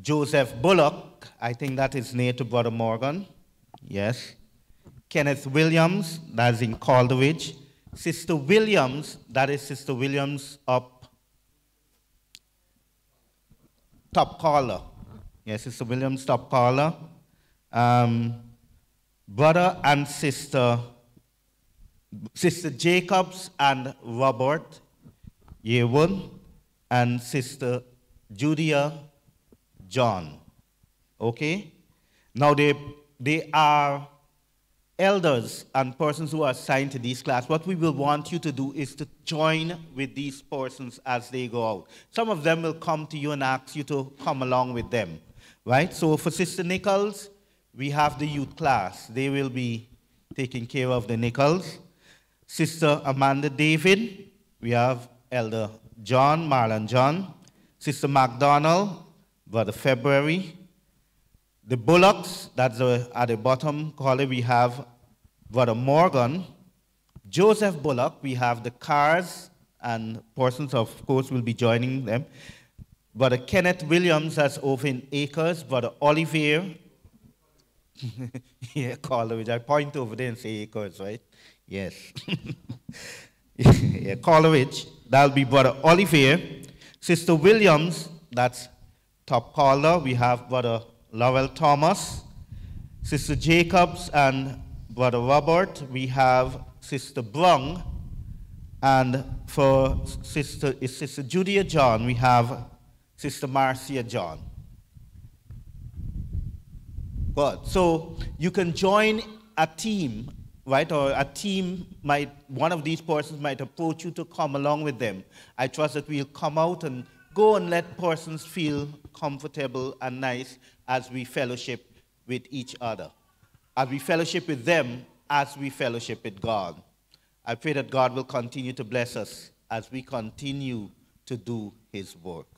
Joseph Bullock, I think that is near to Brother Morgan. Yes. Kenneth Williams, that's in Calderridge. Sister Williams, that is Sister Williams up top caller. Yes, Sister Williams, top caller. Um, brother and sister, Sister Jacobs and Robert Yewon, and Sister Judia John. Okay? Now they, they are elders and persons who are assigned to these class. What we will want you to do is to join with these persons as they go out. Some of them will come to you and ask you to come along with them. Right? So for Sister Nichols, we have the youth class. They will be taking care of the Nichols. Sister Amanda David, we have Elder John, Marlon John, Sister McDonald, Brother February. The Bullocks, that's at the bottom column, we have Brother Morgan. Joseph Bullock, we have the cars, and persons, of course, will be joining them. Brother Kenneth Williams, over in Acres. Brother Olivier. <laughs> yeah, Coleridge. I point over there and say Acres, right? Yes. <laughs> yeah, Coleridge. That'll be Brother Olivier. Sister Williams, that's top caller. We have Brother Laurel Thomas. Sister Jacobs and Brother Robert, we have Sister Brung. And for Sister, Sister Judia John, we have Sister Marcia John. Good. So you can join a team right? Or a team might, one of these persons might approach you to come along with them. I trust that we'll come out and go and let persons feel comfortable and nice as we fellowship with each other, as we fellowship with them, as we fellowship with God. I pray that God will continue to bless us as we continue to do his work.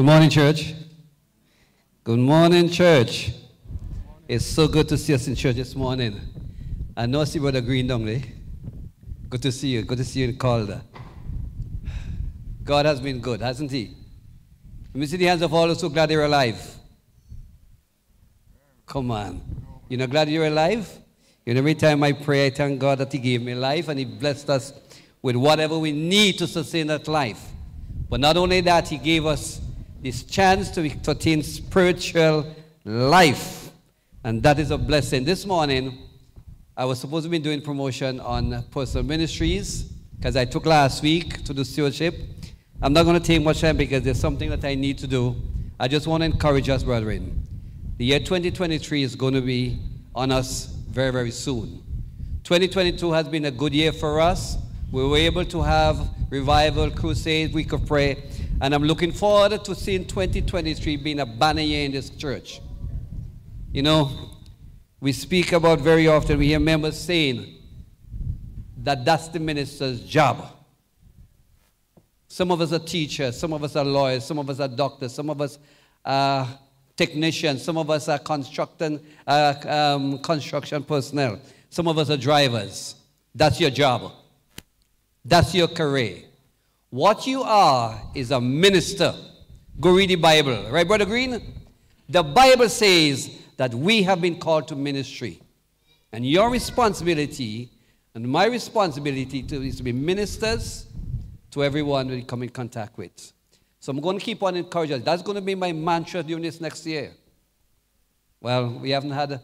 Good morning, church. Good morning, church. Good morning. It's so good to see us in church this morning. I know I see Brother Green down there. Good to see you. Good to see you in Calder. God has been good, hasn't He? Let me see the hands of all who are glad they're alive. Come on. You're not glad you're alive? You know, every time I pray, I thank God that He gave me life and He blessed us with whatever we need to sustain that life. But not only that, He gave us this chance to attain spiritual life. And that is a blessing. This morning, I was supposed to be doing promotion on personal ministries because I took last week to do stewardship. I'm not going to take much time because there's something that I need to do. I just want to encourage us, brethren. The year 2023 is going to be on us very, very soon. 2022 has been a good year for us. We were able to have revival, crusade, week of prayer, and I'm looking forward to seeing 2023 being a banner year in this church. You know, we speak about very often, we hear members saying that that's the minister's job. Some of us are teachers, some of us are lawyers, some of us are doctors, some of us are technicians, some of us are construction, uh, um, construction personnel, some of us are drivers. That's your job. That's your career. What you are is a minister. Go read the Bible. Right, Brother Green? The Bible says that we have been called to ministry. And your responsibility and my responsibility to, is to be ministers to everyone we come in contact with. So I'm going to keep on encouraging. That's going to be my mantra during this next year. Well, we haven't had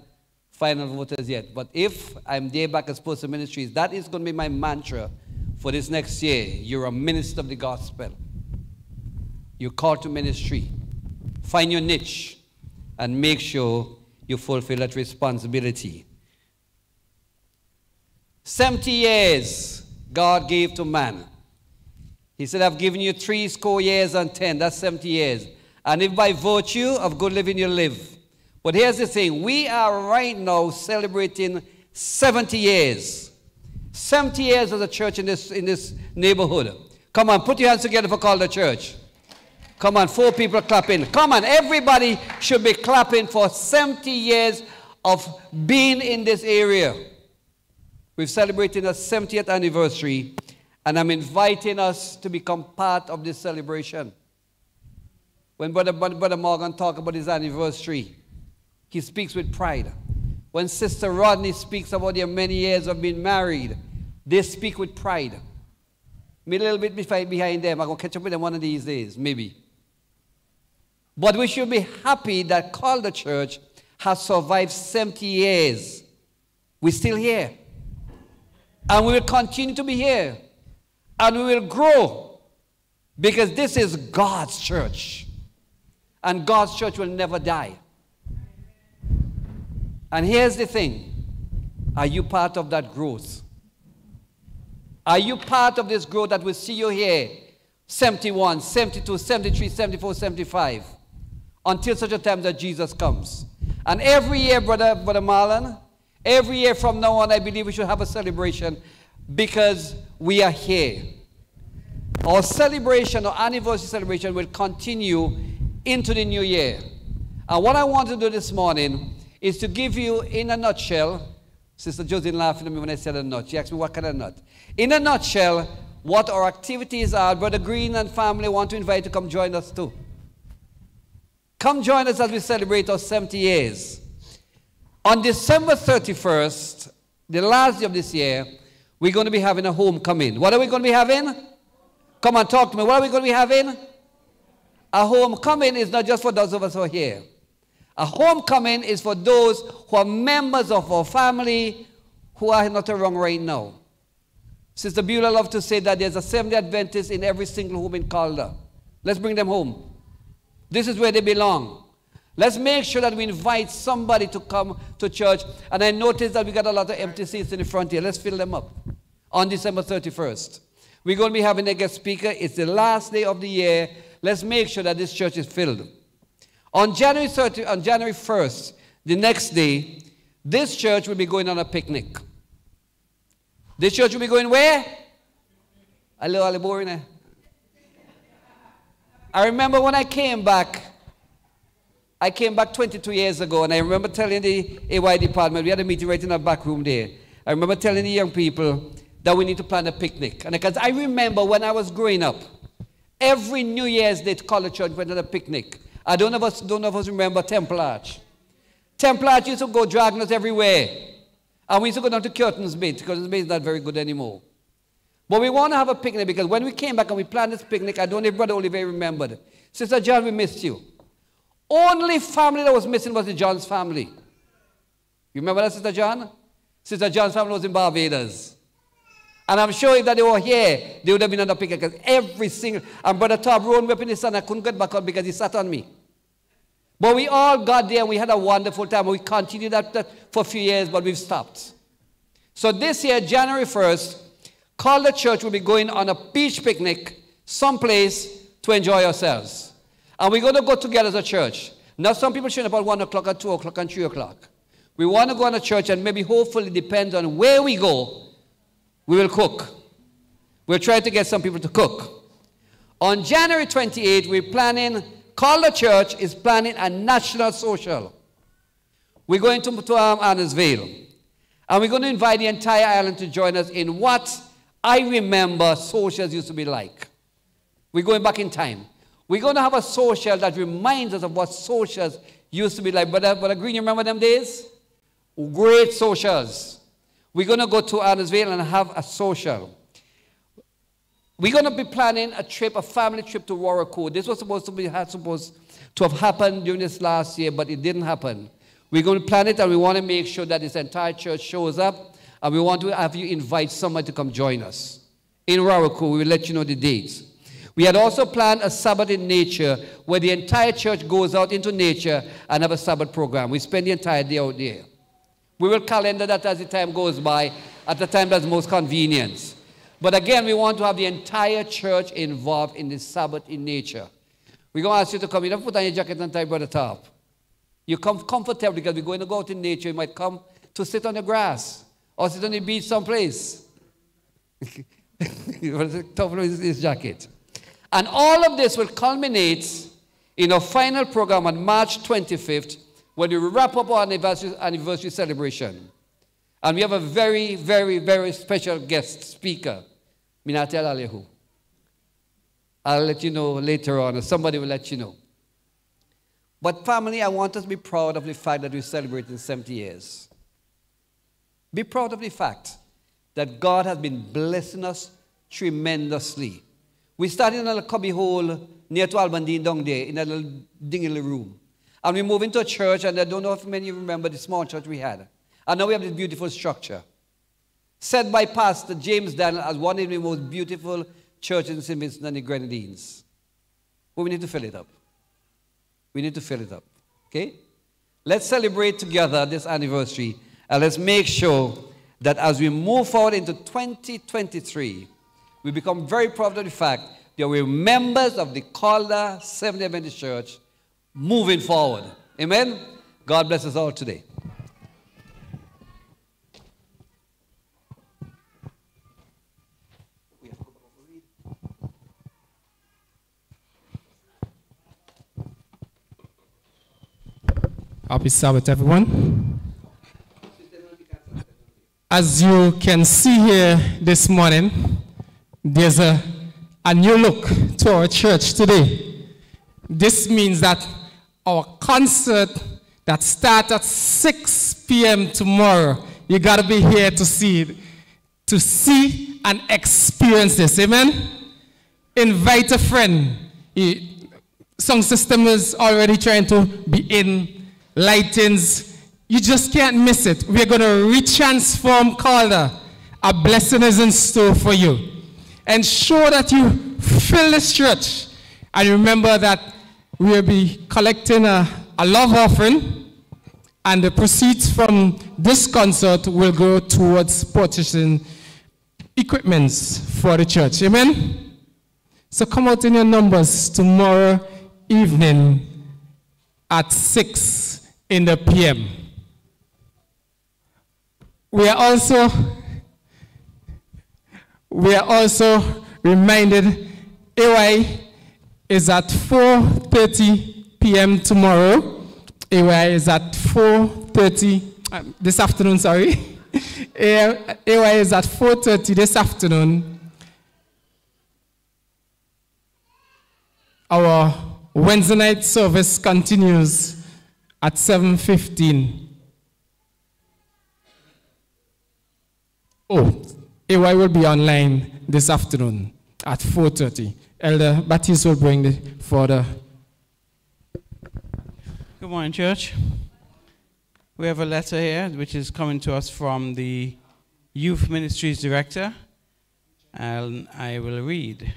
final voters yet. But if I'm there back as Personal Ministries, that is going to be my mantra for this next year. You're a minister of the gospel. You're called to ministry. Find your niche and make sure you fulfill that responsibility. 70 years God gave to man. He said, I've given you three score years and ten. That's 70 years. And if by virtue of good living you live. But here's the thing we are right now celebrating 70 years. 70 years of the church in this, in this neighborhood. Come on, put your hands together for Calder Church. Come on, four people clapping. Come on, everybody should be clapping for 70 years of being in this area. We've celebrated a 70th anniversary and I'm inviting us to become part of this celebration. When Brother, Brother Morgan talks about his anniversary, he speaks with pride. When Sister Rodney speaks about their many years of being married, they speak with pride. Me a little bit behind them. I'm going to catch up with them one of these days, maybe. But we should be happy that Calder Church has survived 70 years. We're still here. And we will continue to be here and we will grow because this is God's church. And God's church will never die. And here's the thing are you part of that growth? Are you part of this growth that we see you here 71, 72, 73, 74, 75 until such a time that Jesus comes? And every year, Brother, Brother Marlon, every year from now on, I believe we should have a celebration because we are here. Our celebration, our anniversary celebration will continue into the new year. And what I want to do this morning is to give you, in a nutshell, Sister Josie laughing at me when I said a nut. She asked me what kind of nut. In a nutshell, what our activities are. Brother Green and family want to invite you to come join us too. Come join us as we celebrate our 70 years. On December 31st, the last day of this year, we're going to be having a homecoming. What are we going to be having? Come and talk to me. What are we going to be having? A homecoming is not just for those of us who are here. A homecoming is for those who are members of our family who are not around right now. Sister Beulah loved to say that there's a Seventh Adventist in every single home in Calder. Let's bring them home. This is where they belong. Let's make sure that we invite somebody to come to church. And I noticed that we got a lot of empty seats in the front here. Let's fill them up on December 31st. We're going to be having a guest speaker. It's the last day of the year. Let's make sure that this church is filled. On January 30, on January 1st, the next day, this church will be going on a picnic. This church will be going where? A little, a little boring. I remember when I came back, I came back 22 years ago, and I remember telling the AY department, we had a meeting right in the back room there. I remember telling the young people that we need to plan a picnic. And because I remember when I was growing up, every New Year's Day, Calder Church went on a picnic. I don't know if us, don't know if us remember Temple Arch. Temple Arch used to go dragging us everywhere. And we used to go down to Curtains Bay. Curtains Bay is not very good anymore. But we want to have a picnic because when we came back and we planned this picnic, I don't know if Brother Oliver remembered. Sister John, we missed you. Only family that was missing was the John's family. You remember that, Sister John? Sister John's family was in Barbados. And I'm sure if that they were here, they would have been on the picnic because every single, and Brother Tom rolled me up in. I couldn't get back up because he sat on me. But we all got there and we had a wonderful time. We continued that, that for a few years, but we've stopped. So this year, January 1st, Calder church will be going on a beach picnic someplace to enjoy ourselves. And we're going to go together as a church. Now, some people showing up at 1 o'clock, at 2 o'clock, and 3 o'clock. We want to go on a church, and maybe hopefully, depends on where we go, we will cook. We'll try to get some people to cook. On January 28th, we're planning, Calder Church is planning a national social. We're going to, to um, Arnos Vale. And we're going to invite the entire island to join us in what I remember socials used to be like. We're going back in time. We're going to have a social that reminds us of what socials used to be like. But, but Green, you remember them days? Great socials. We're going to go to Arnos Vale and have a social. We're going to be planning a trip, a family trip to Warwick. This was supposed to be had supposed to have happened during this last year, but it didn't happen. We're going to plan it and we want to make sure that this entire church shows up and we want to have you invite someone to come join us. In Warwick. we will let you know the dates. We had also planned a Sabbath in nature where the entire church goes out into nature and have a Sabbath program. We spend the entire day out there. We will calendar that as the time goes by at the time that's most convenient. But again, we want to have the entire church involved in the Sabbath in nature. We're going to ask you to come. You don't put on your jacket and tie, Brother Top. You come comfortable because we're going to go out in nature. You might come to sit on the grass or sit on the beach someplace. <laughs> Top of his jacket. And all of this will culminate in a final program on March 25th when we wrap up our anniversary, anniversary celebration. And we have a very, very, very special guest speaker. Minatel Alehu. I'll let you know later on, or somebody will let you know. But family, I want us to be proud of the fact that we're celebrating 70 years. Be proud of the fact that God has been blessing us tremendously. We started in a cubby hole near to Albandine down there in a little dingy little room. And we moved into a church, and I don't know if many of you remember the small church we had. And now we have this beautiful structure. Said by Pastor James Daniel as one of the most beautiful churches in St. Vincent and the Grenadines. But we need to fill it up. We need to fill it up. Okay? Let's celebrate together this anniversary and let's make sure that as we move forward into 2023, we become very proud of the fact that we're members of the Calder Seventh Adventist Church moving forward. Amen? God bless us all today. Happy Sabbath, everyone. As you can see here this morning, there's a, a new look to our church today. This means that our concert that starts at 6 p.m. tomorrow, you got to be here to see it, to see and experience this. Amen? Invite a friend. Sound system is already trying to be in, lightings, you just can't miss it. We're going to retransform Calder. A blessing is in store for you. Ensure that you fill this church. And remember that we'll be collecting a, a love offering. And the proceeds from this concert will go towards purchasing equipments for the church. Amen? So come out in your numbers tomorrow evening at 6 in the PM we are also we are also reminded AY is at 4.30 p.m. tomorrow. AY is at 4.30, um, this afternoon, sorry. <laughs> AY is at 4.30 this afternoon. Our Wednesday night service continues at 7.15. Oh, AY will be online this afternoon at 4.30. Elder Baptiste will bring the further. Good morning, church. We have a letter here which is coming to us from the Youth Ministries Director, and I will read.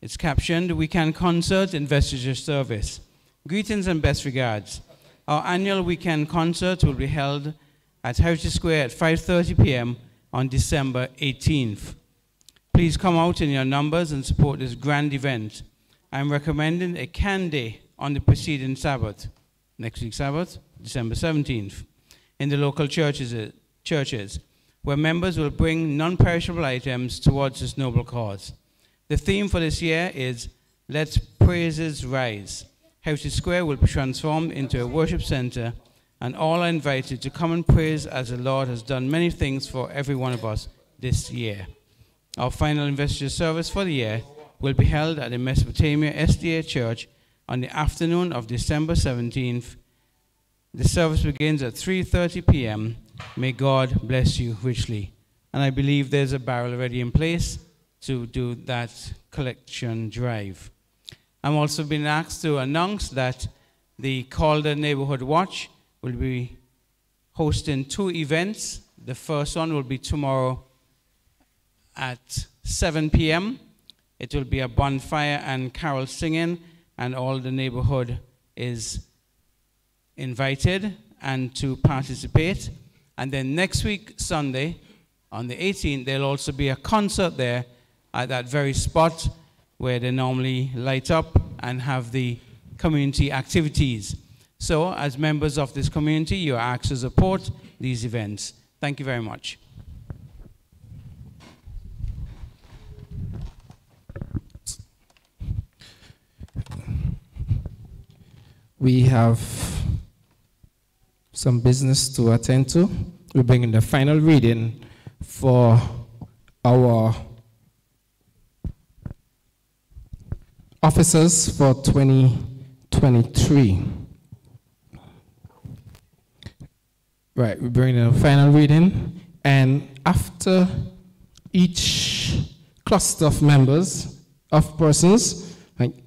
It's captioned, Weekend Concert Investiture Service. Greetings and best regards. Our annual weekend concert will be held at Heritage Square at 5.30 p.m. on December 18th. Please come out in your numbers and support this grand event. I'm recommending a can day on the preceding Sabbath, next week Sabbath, December 17th, in the local churches, uh, churches where members will bring non-perishable items towards this noble cause. The theme for this year is Let Praises Rise. Heritage Square will be transformed into a worship center, and all are invited to come and praise as the Lord has done many things for every one of us this year. Our final investiture service for the year will be held at the Mesopotamia SDA Church on the afternoon of December 17th. The service begins at 3:30 p.m. May God bless you richly. And I believe there's a barrel already in place to do that collection drive. I'm also being asked to announce that the Calder Neighborhood Watch will be hosting two events. The first one will be tomorrow at 7 p.m. It will be a bonfire and carol singing, and all the neighborhood is invited and to participate. And then next week, Sunday, on the 18th, there'll also be a concert there at that very spot where they normally light up and have the community activities. So, as members of this community, you are asked to support these events. Thank you very much. We have some business to attend to. We're bringing the final reading for our officers for 2023. Right, we're bringing the final reading, and after each cluster of members, of persons,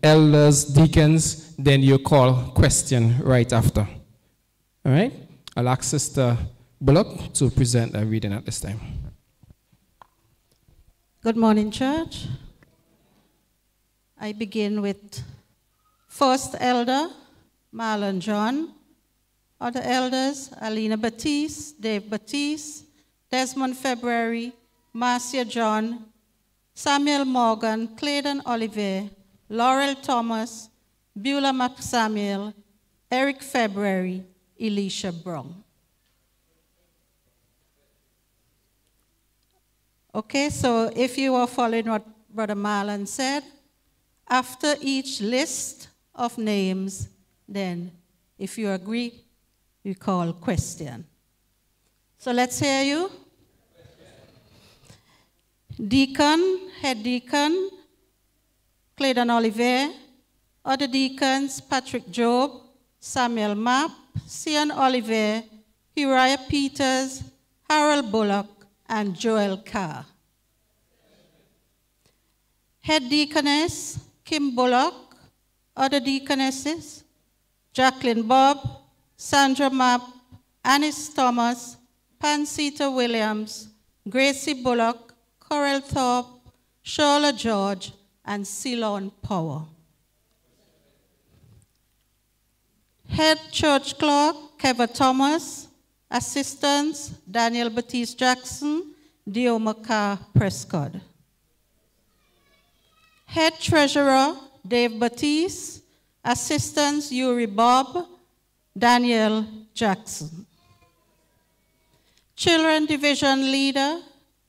elders, deacons, then you call question right after. All right? I'll ask Sister Bullock to present a reading at this time. Good morning, church. I begin with First Elder Marlon John, other elders Alina Batiste, Dave Batiste, Desmond February, Marcia John, Samuel Morgan, Clayton Oliver, Laurel Thomas, Beulah McSamuel, Eric February, Elisha Brown. Okay, so if you are following what Brother Marlon said, after each list of names, then if you agree, we call question. So let's hear you. Deacon, head deacon, Clayton Oliver, other deacons, Patrick Job, Samuel Mapp, Cian Oliver, Uriah Peters, Harold Bullock, and Joel Carr. Head deaconess, Kim Bullock, other deaconesses, Jacqueline Bob, Sandra Mapp, Annis Thomas, Pansita Williams, Gracie Bullock, Coral Thorpe, Charlotte George, and Ceylon Power. Head Church Clerk, Kevin Thomas. Assistants, Daniel Batiste Jackson, Dio Prescott. Head Treasurer, Dave Batiste. Assistants, Yuri Bob, Daniel Jackson. Children Division Leader,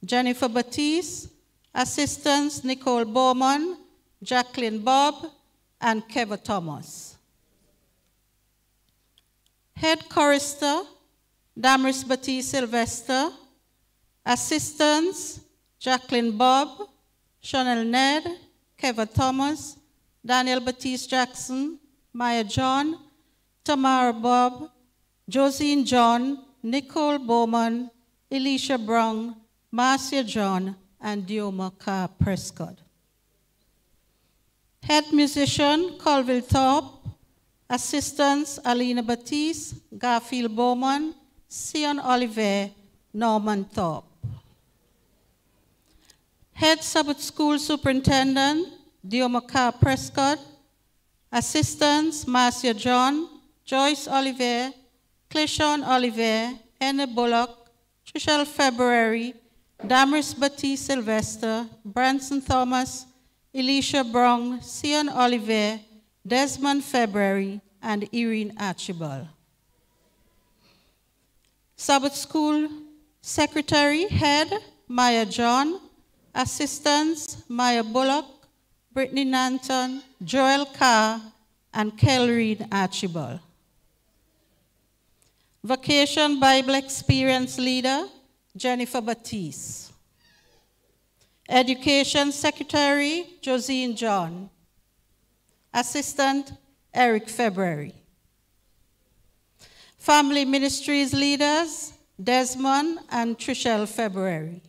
Jennifer Batiste. Assistants, Nicole Bowman, Jacqueline Bob, and Keva Thomas. Head chorister, Damaris Batiste Sylvester. Assistants, Jacqueline Bob, Chanel Ned, Keva Thomas, Daniel Batiste Jackson, Maya John, Tamara Bob, Josine John, Nicole Bowman, Elisha Brown, Marcia John, and Dioma Prescott. Head musician, Colville Thorpe. Assistants, Alina Batiste, Garfield Bowman, Sion Oliver, Norman Thorpe. Head Sabbath School Superintendent, Dioma Prescott. Assistants, Marcia John, Joyce Oliver, Clayshon Oliver, Anna Bullock, Trishelle February, Damaris Batiste Sylvester, Branson Thomas, Elisha Brown, Sion Oliver, Desmond February, and Irene Archibald. Sabbath School Secretary, Head, Maya John, Assistants, Maya Bullock, Brittany Nanton, Joel Carr, and Kelreen Archibald. Vacation Bible Experience Leader, Jennifer Batiste. Education Secretary, Josine John. Assistant, Eric February. Family Ministries Leaders, Desmond and Trishelle February.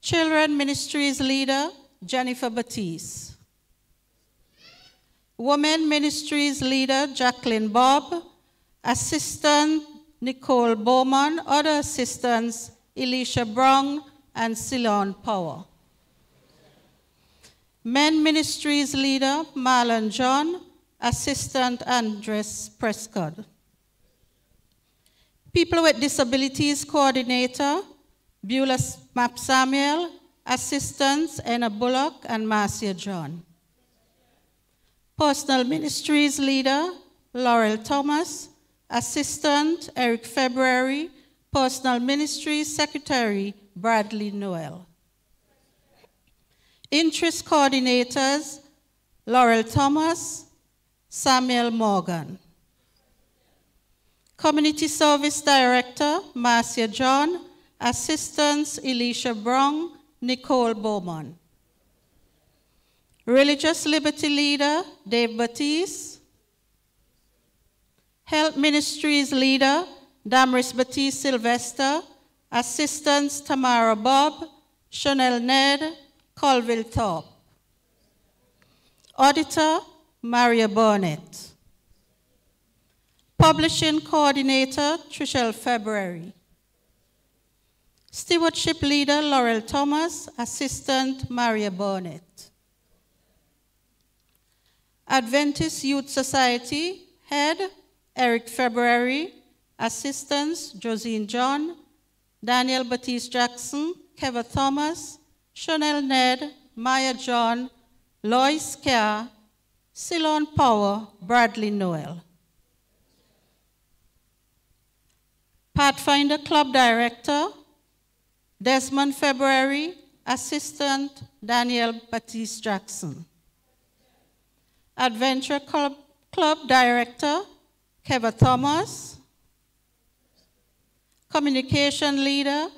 Children Ministries Leader, Jennifer Batiste. Women Ministries Leader, Jacqueline Bob. Assistant, Nicole Bowman. Other assistants, Elisha Brown and Ceylon Power. Men Ministries Leader, Marlon John. Assistant, Andres Prescott. People with Disabilities Coordinator, Beulah Map Samuel. Assistants, Anna Bullock and Marcia John. Personal Ministries Leader, Laurel Thomas. Assistant, Eric February. Personal Ministries Secretary, Bradley Noel. Interest Coordinators, Laurel Thomas, Samuel Morgan. Community Service Director, Marcia John. Assistants, Elisha Brown, Nicole Bowman. Religious Liberty Leader, Dave Batiste. Health Ministries Leader, Damaris Batiste Sylvester. Assistants, Tamara Bob, Chanel Ned, Colville Thorpe. Auditor, Maria Burnett. Publishing Coordinator, Trishelle February. Stewardship Leader, Laurel Thomas. Assistant, Maria Burnett. Adventist Youth Society, Head, Eric February. Assistants, Josine John, Daniel Batiste Jackson, Keva Thomas, Chanel Ned, Maya John, Lois Kerr, Ceylon Power, Bradley Noel. Pathfinder Club Director, Desmond February, Assistant, Daniel Batiste Jackson. Adventure Club, Club Director, Keva Thomas. Communication Leader,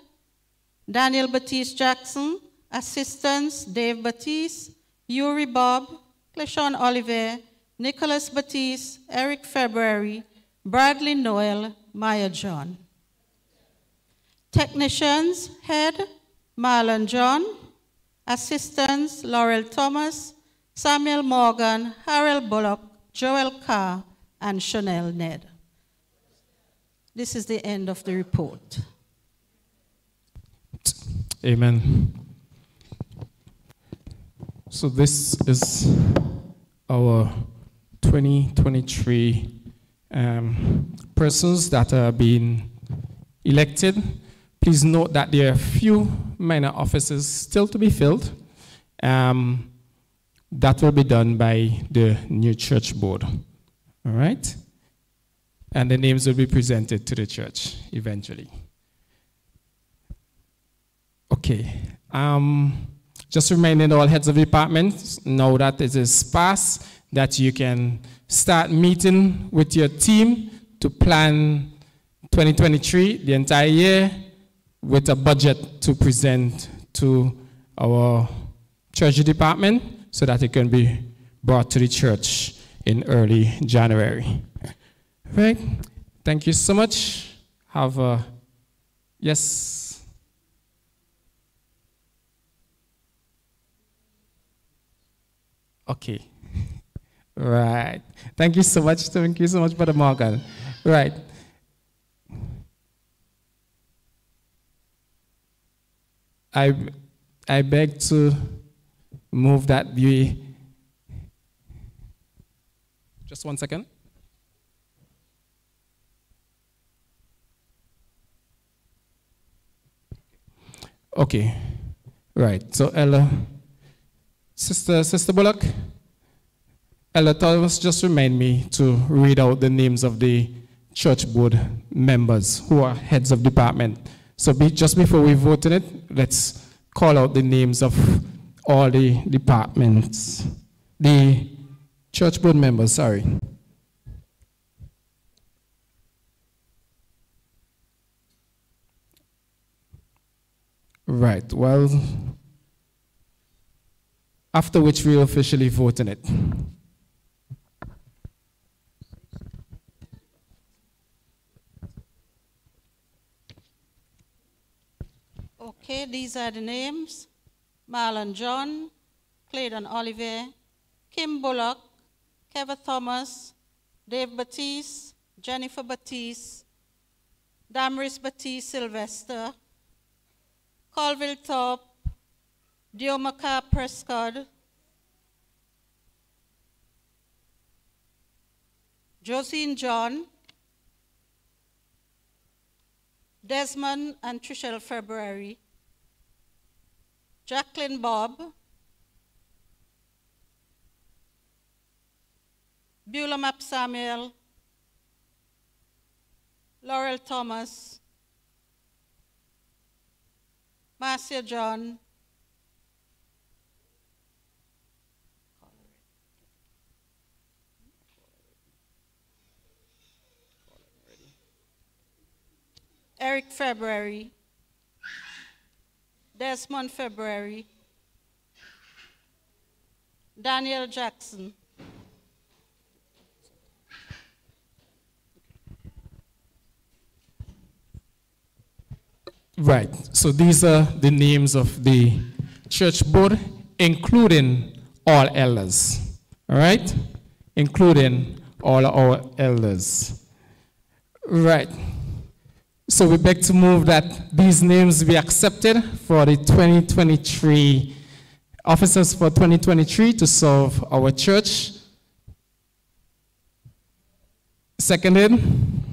Daniel Batiste Jackson. Assistants, Dave Batiste, Yuri Bob, Cleshon Oliver, Nicholas Batiste, Eric February, Bradley Noel, Maya John. Technicians, Head, Marlon John. Assistants, Laurel Thomas, Samuel Morgan, Harold Bullock, Joel Carr, and Chanel Ned. This is the end of the report. Amen. So this is our 2023 um, persons that are being elected. Please note that there are a few minor offices still to be filled. Um, that will be done by the new church board. All right? And the names will be presented to the church eventually. Okay. Um, Just reminding all heads of departments now that it is past that you can start meeting with your team to plan 2023, the entire year, with a budget to present to our treasury department so that it can be brought to the church in early January. Right? Thank you so much. Have a yes. Okay. Right. Thank you so much. Thank you so much, Brother Morgan. Right. I, I beg to move that we. Just one second. Okay. Right. So Ella, Sister Sister Bullock, Ella Thomas just remind me to read out the names of the church board members who are heads of department. So be, just before we vote on it, let's call out the names of all the departments, the church board members, sorry. Right, well, after which we officially vote on it. Okay, these are the names. Marlon John, Clayton Oliver, Kim Bullock, Kevin Thomas, Dave Batiste, Jennifer Batiste, Damaris Batiste Sylvester, Colville Thorpe, Diomaka Prescott, Josine John, Desmond and Trishelle February, Jacqueline Bob, Beulah Map Samuel, Laurel Thomas, Marcia John, Eric February, Desmond February, Daniel Jackson, Right. So these are the names of the church board, including all elders. All right? Including all our elders. Right. So we beg to move that these names be accepted for the 2023 officers for 2023 to serve our church. Seconded.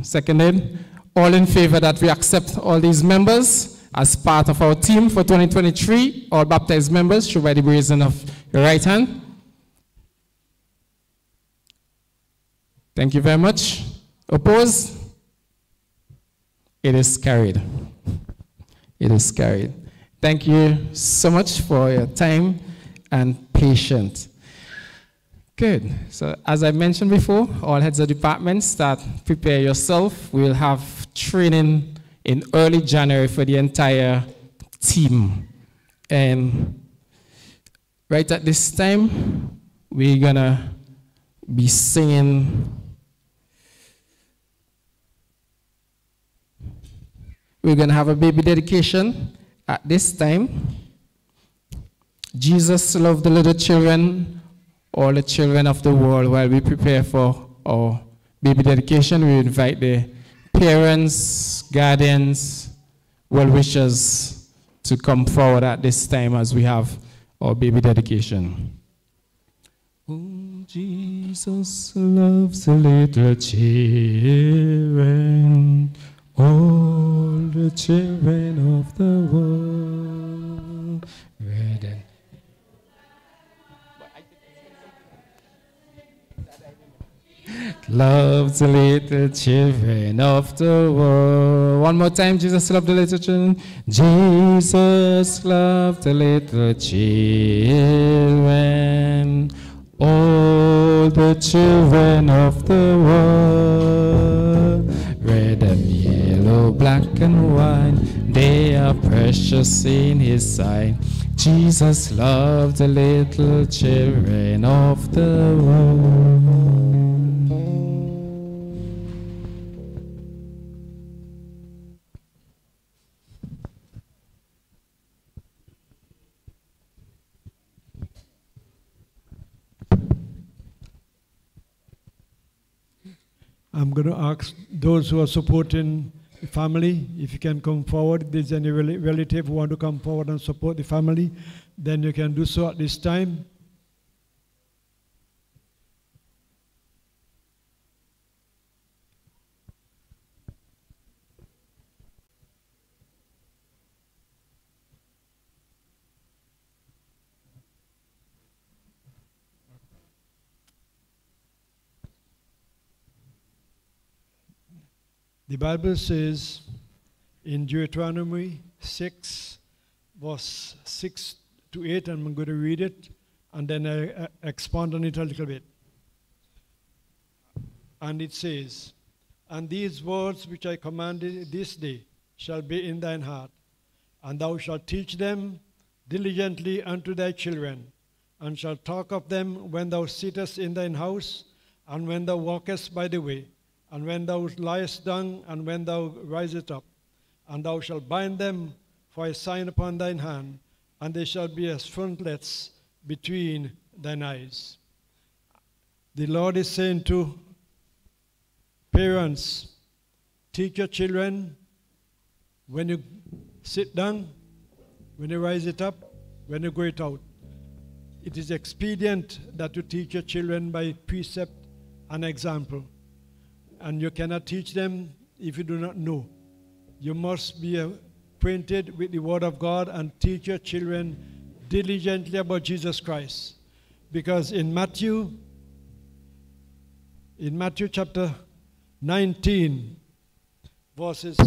Seconded. All in favor that we accept all these members as part of our team for 2023, all baptized members, show by the raising of your right hand. Thank you very much. Oppose? It is carried. It is carried. Thank you so much for your time and patience. Good. So as I mentioned before, all heads of departments start prepare yourself. We'll have training in early January for the entire team. And right at this time, we're gonna be singing. We're gonna have a baby dedication at this time. Jesus loved the little children all the children of the world while we prepare for our baby dedication. We invite the parents, guardians, well wishers to come forward at this time as we have our baby dedication. Oh, Jesus loves the little children, all the children of the world. Loves the little children of the world. One more time, Jesus loved the little children. Jesus loved the little children. All the children of the world, red and yellow, black and white, they are precious in His sight. Jesus loved the little children of the world. I'm going to ask those who are supporting the family, if you can come forward. If there's any relative who want to come forward and support the family, then you can do so at this time. The Bible says in Deuteronomy 6, verse 6 to 8, and I'm going to read it and then I expand on it a little bit. And it says, And these words which I commanded this day shall be in thine heart, and thou shalt teach them diligently unto thy children, and shalt talk of them when thou sittest in thine house, and when thou walkest by the way and when thou liest down, and when thou risest up, and thou shalt bind them for a sign upon thine hand, and they shall be as frontlets between thine eyes. The Lord is saying to parents, teach your children when you sit down, when you rise it up, when you go it out. It is expedient that you teach your children by precept and example and you cannot teach them if you do not know. You must be acquainted with the Word of God and teach your children diligently about Jesus Christ. Because in Matthew, in Matthew chapter 19, verses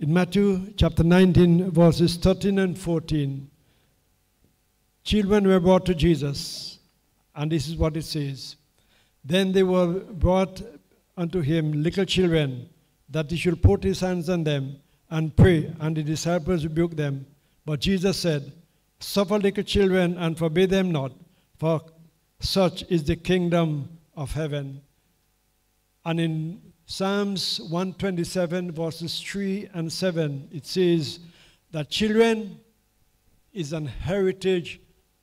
in Matthew chapter 19, verses 13 and 14, children were brought to Jesus, and this is what it says. Then they were brought unto him little children, that he should put his hands on them and pray, and the disciples rebuked them. But Jesus said, Suffer little children and forbid them not, for such is the kingdom of heaven. And in Psalms 127, verses 3 and 7, it says that children is an heritage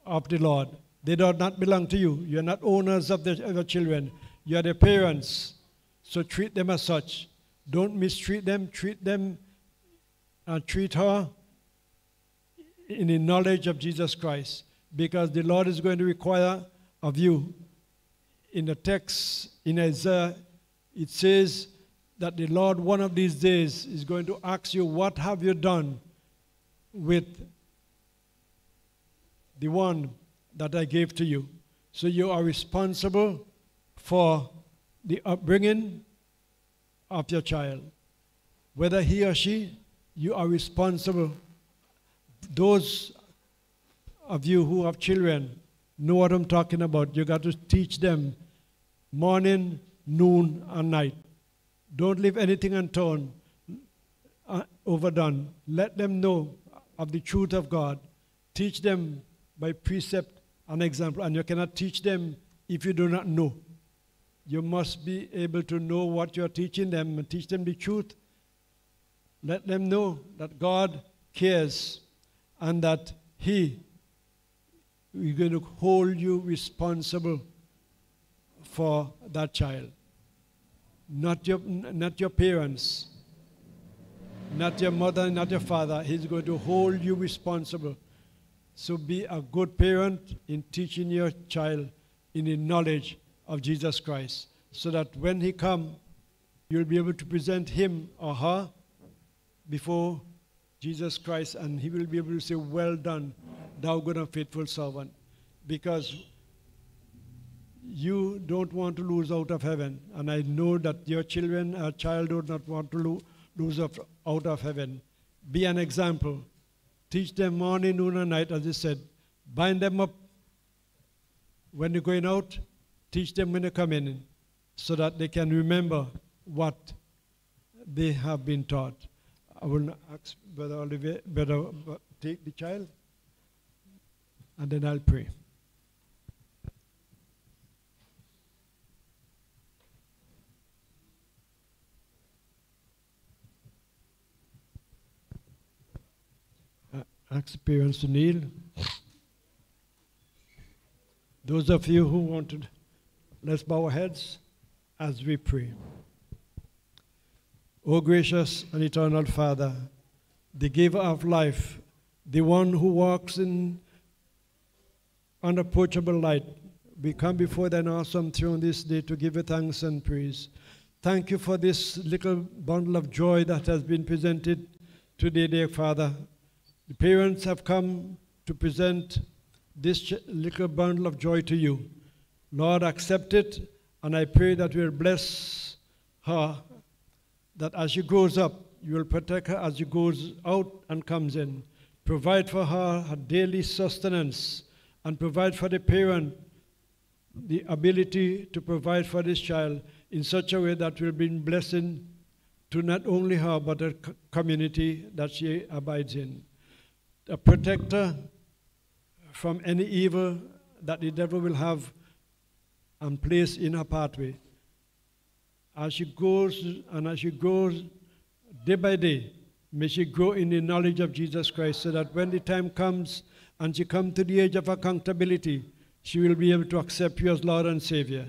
of the Lord. They do not belong to you. You are not owners of, the, of your children. You are their parents. So treat them as such. Don't mistreat them. Treat them and treat her in the knowledge of Jesus Christ. Because the Lord is going to require of you. In the text in Isaiah, it says that the Lord one of these days is going to ask you, What have you done with the one that I gave to you. So you are responsible for the upbringing of your child. Whether he or she, you are responsible. Those of you who have children know what I'm talking about. You got to teach them morning, noon, and night. Don't leave anything undone, uh, overdone. Let them know of the truth of God. Teach them by precept and example, and you cannot teach them if you do not know. You must be able to know what you're teaching them and teach them the truth. Let them know that God cares and that He is going to hold you responsible for that child. Not your, not your parents, not your mother, not your father. He's going to hold you responsible. So be a good parent in teaching your child in the knowledge of Jesus Christ so that when he come, you'll be able to present him or her before Jesus Christ and he will be able to say, well done, thou good and faithful servant, because you don't want to lose out of heaven. And I know that your children, our child, do not want to lo- lose out of heaven. Be an example. Teach them morning, noon, and night, as you said. Bind them up when you're going out. Teach them when they come in, so that they can remember what they have been taught. I will ask Brother Olivier, Brother, take the child, and then I'll pray. Parents to kneel. Those of you who wanted, let's bow our heads as we pray. O gracious and eternal Father, the giver of life, the one who walks in unapproachable light, we come before thine awesome throne this day to give you thanks and praise. Thank you for this little bundle of joy that has been presented today, dear Father. The parents have come to present this little bundle of joy to you. Lord, accept it, and I pray that you will bless her, that as she grows up, you will protect her as she goes out and comes in. Provide for her her daily sustenance, and provide for the parent the ability to provide for this child in such a way that will bring blessing to not only her but the community that she abides in. A protector from any evil that the devil will have and place in her pathway. As she goes and as she goes day by day, may she grow in the knowledge of Jesus Christ so that when the time comes and she comes to the age of accountability, she will be able to accept you as Lord and Savior.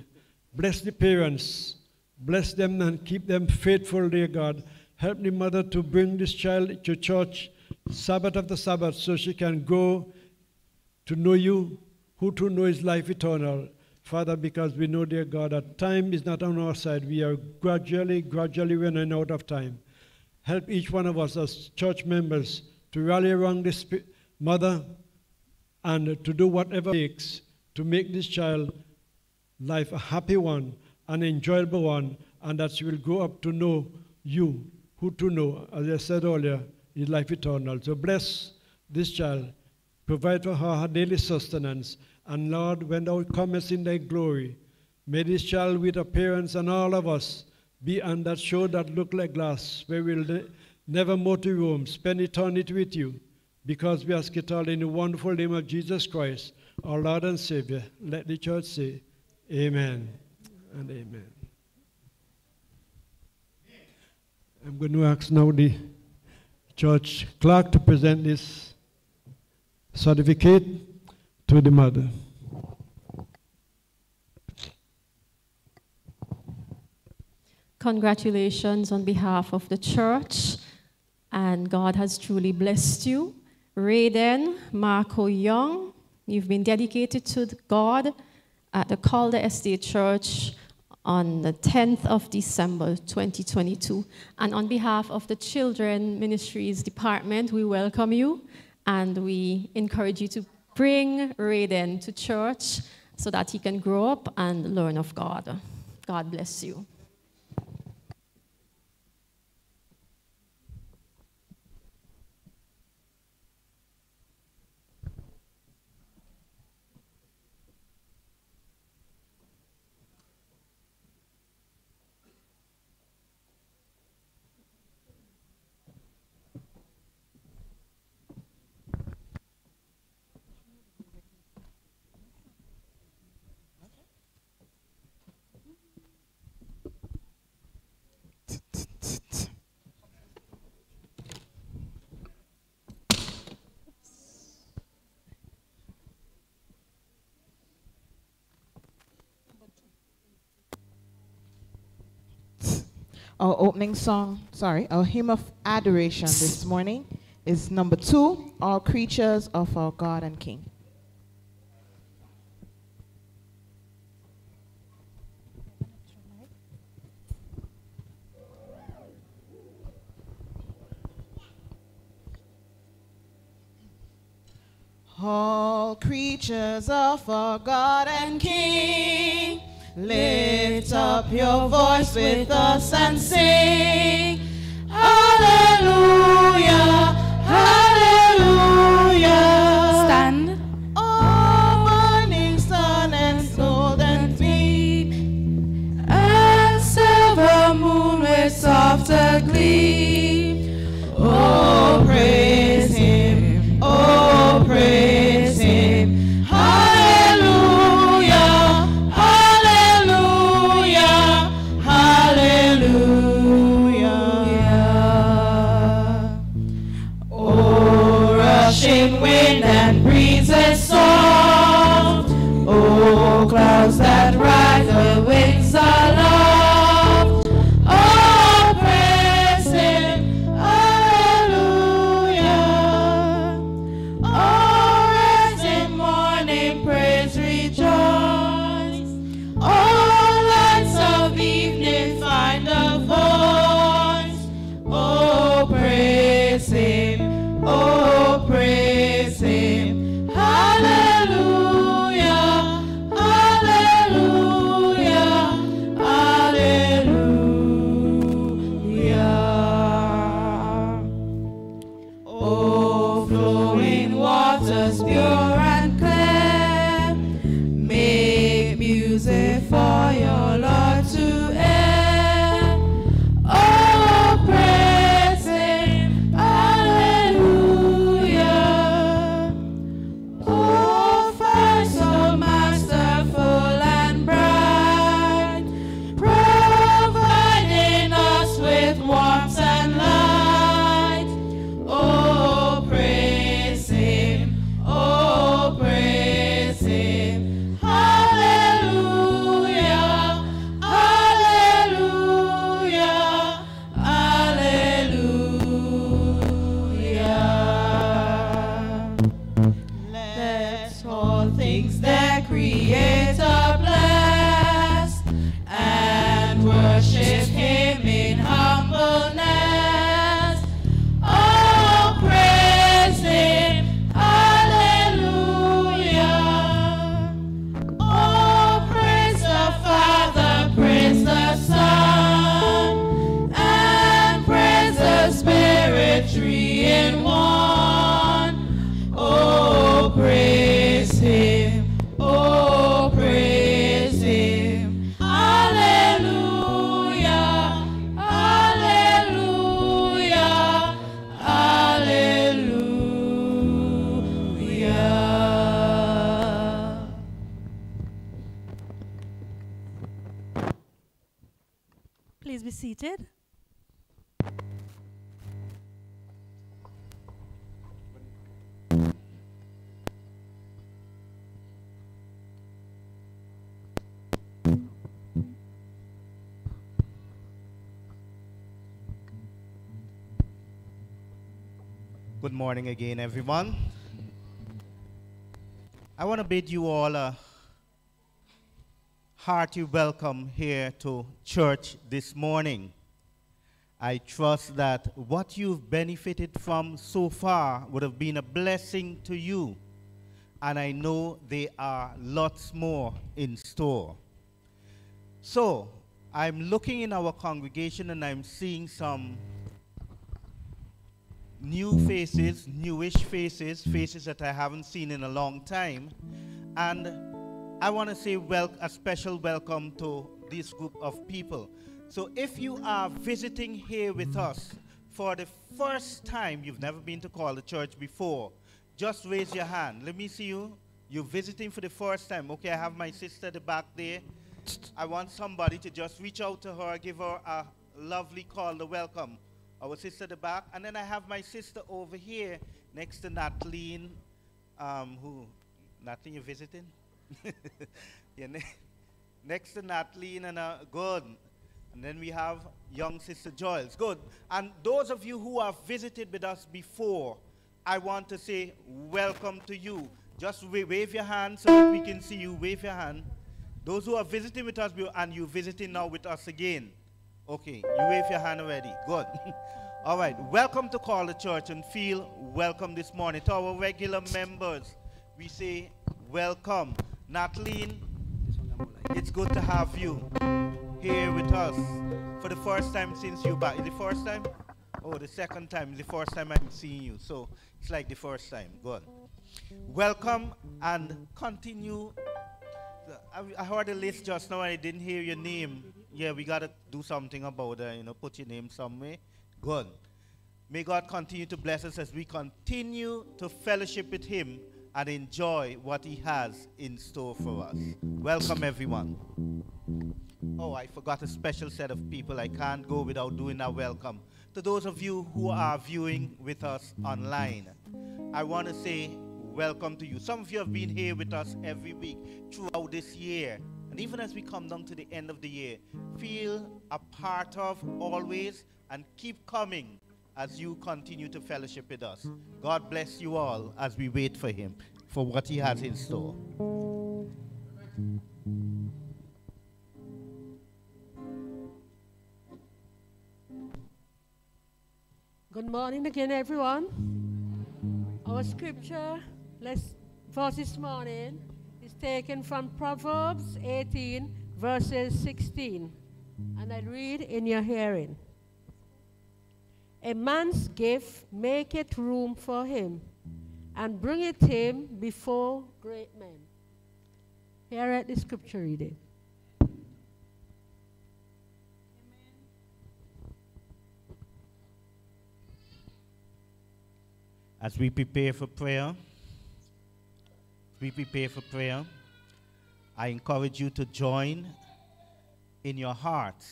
Bless the parents. Bless them and keep them faithful, dear God. Help the mother to bring this child to church Sabbath after Sabbath so she can go to know you, who to know is life eternal. Father, because we know, dear God, that time is not on our side. We are gradually, gradually running out of time. Help each one of us as church members to rally around this mother and to do whatever it takes to make this child life a happy one, an enjoyable one, and that she will grow up to know you, who to know, as I said earlier, is life eternal. So bless this child, provide for her her daily sustenance, and Lord, when thou comest in thy glory, may this child with her parents and all of us be on that shore that look like glass, where we'll ne- never more to roam, spend eternity with you, because we ask it all in the wonderful name of Jesus Christ, our Lord and Savior. Let the church say, Amen and Amen. I'm going to ask now the church clerk to present this certificate to the mother. Congratulations on behalf of the church, and God has truly blessed you. Raiden Marco Young, you've been dedicated to God at the Calder SDA Church on the 10th of December 2022. And on behalf of the Children Ministries Department, we welcome you and we encourage you to bring Raiden to church so that he can grow up and learn of God. God bless you. Our opening song, sorry, our hymn of adoration this morning is number two, All Creatures of Our God and King. All creatures of our God and King, lift up your voice with us and sing. Hallelujah, hallelujah. Stand. Oh, morning sun and golden and silver moon with softer gleam. Oh, praise him, oh, praise again, everyone. I want to bid you all a hearty welcome here to church this morning. I trust that what you've benefited from so far would have been a blessing to you, and I know there are lots more in store. So, I'm looking in our congregation and I'm seeing some new faces, newish faces, faces that I haven't seen in a long time. And I want to say a special welcome to this group of people. So if you are visiting here with us for the first time, you've never been to Calder church before, just raise your hand. Let me see you. You're visiting for the first time. Okay, I have my sister the back there. I want somebody to just reach out to her, give her a lovely Calder welcome our sister at the back. And then I have my sister over here next to Natalie, um, who, Natalie, you visiting? <laughs> yeah, ne- next to Natalie and uh, good. And then we have young sister Joyce. Good. And those of you who have visited with us before, I want to say welcome to you. Just wa- wave your hand so that we can see you. Wave your hand. Those who are visiting with us and you visiting now with us again. Okay, you wave your hand already. Good. <laughs> All right. Welcome to Calder Church and feel welcome this morning. To our regular members, we say welcome. Natalie, it's good to have you here with us for the first time since you back. Is the first time? Oh, the second time. The first time I'm seeing you. So it's like the first time. Good. Welcome and continue. I, I heard a list just now. and I didn't hear your name. Yeah, we gotta do something about it. You know, put your name somewhere. Good. May God continue to bless us as we continue to fellowship with Him and enjoy what He has in store for us. Welcome, everyone. Oh, I forgot a special set of people. I can't go without doing a welcome. To those of you who are viewing with us online, I want to say welcome to you. Some of you have been here with us every week throughout this year. And even as we come down to the end of the year, feel a part of always and keep coming as you continue to fellowship with us. God bless you all as we wait for Him, for what He has in store. Good morning again, everyone. Our scripture let's, for this morning taken from Proverbs 18, verses 16. And I read in your hearing. A man's gift maketh room for him, and bringeth him before great men. Here at the scripture reading. As we prepare for prayer, we prepare for prayer, I encourage you to join in your heart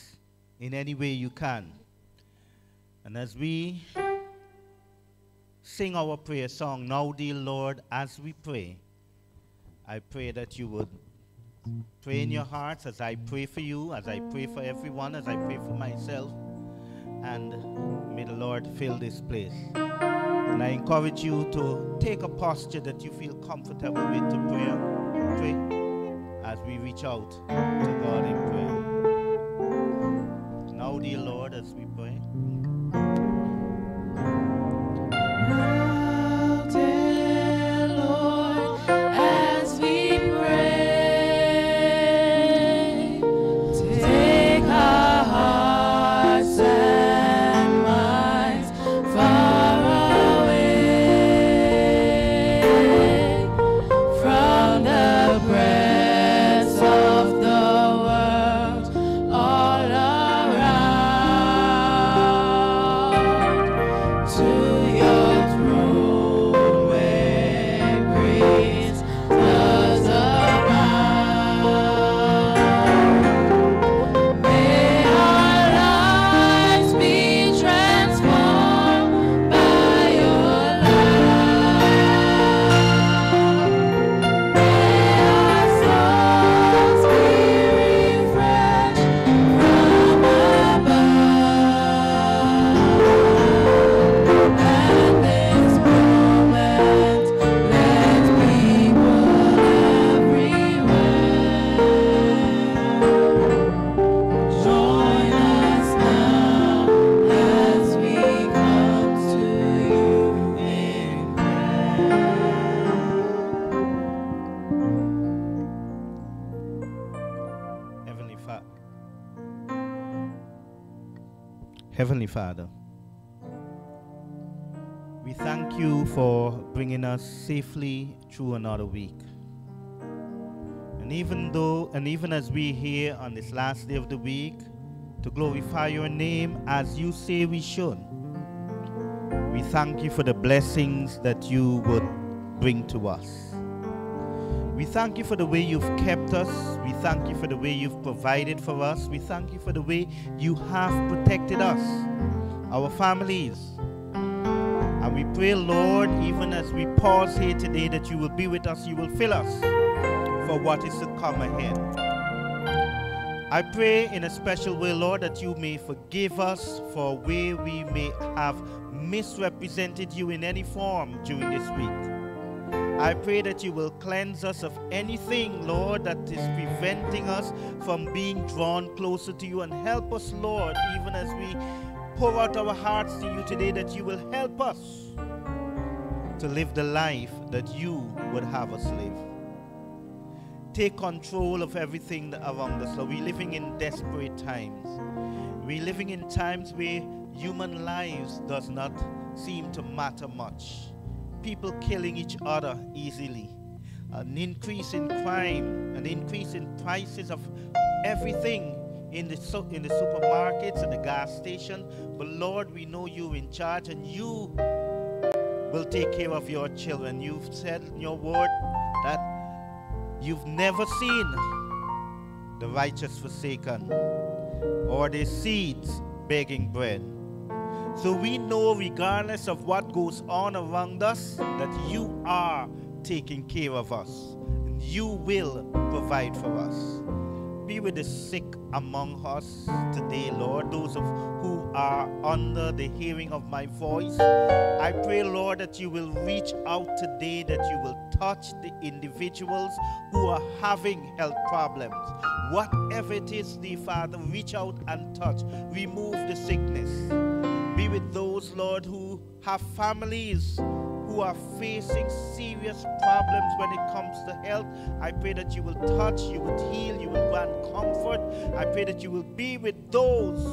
in any way you can. And as we sing our prayer song, Now, dear Lord, as we pray, I pray that you would pray in your hearts as I pray for you, as I pray for everyone, as I pray for myself. And may the Lord fill this place. And I encourage you to take a posture that you feel comfortable with to pray, as we reach out to God in prayer. Now, dear Lord, as we pray. Bringing us safely through another week. And even though, and even as we here on this last day of the week, to glorify your name as you say we should, we thank you for the blessings that you would bring to us. We thank you for the way you've kept us. We thank you for the way you've provided for us. We thank you for the way you have protected us, our families. We pray, Lord, even as we pause here today, that you will be with us, you will fill us for what is to come ahead. I pray in a special way, Lord, that you may forgive us for where we may have misrepresented you in any form during this week. I pray that you will cleanse us of anything, Lord, that is preventing us from being drawn closer to you. And help us, Lord, even as we pour out our hearts to you today, that you will help us to live the life that you would have us live. Take control of everything around us, Lord. We're living in desperate times. We're living in times where human lives does not seem to matter much. People killing each other easily. An increase in crime, an increase in prices of everything in the, in the supermarkets and the gas station. But Lord, we know you're in charge and you will take care of your children. You've said in your word that you've never seen the righteous forsaken or their seeds begging bread. So we know, regardless of what goes on around us, that you are taking care of us. And you will provide for us. Be with the sick among us today, Lord, those of who are under the hearing of my voice. I pray, Lord, that you will reach out today, that you will touch the individuals who are having health problems. Whatever it is, dear Father, reach out and touch. Remove the sickness. Be with those, Lord, who have families who are facing serious problems when it comes to health. I pray that you will touch, you will heal, you will grant comfort. I pray that you will be with those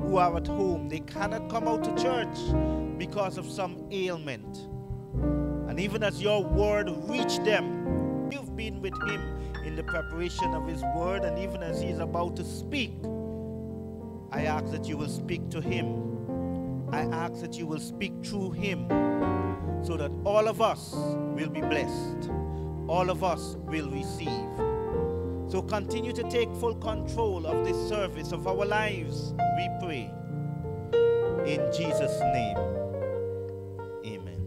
who are at home. They cannot come out to church because of some ailment. And even as your word reached them, you've been with him in the preparation of his word, and even as he is about to speak, I ask that you will speak to him. I ask that you will speak through him so that all of us will be blessed, all of us will receive. So continue to take full control of this service of our lives, we pray. In Jesus' name. Amen.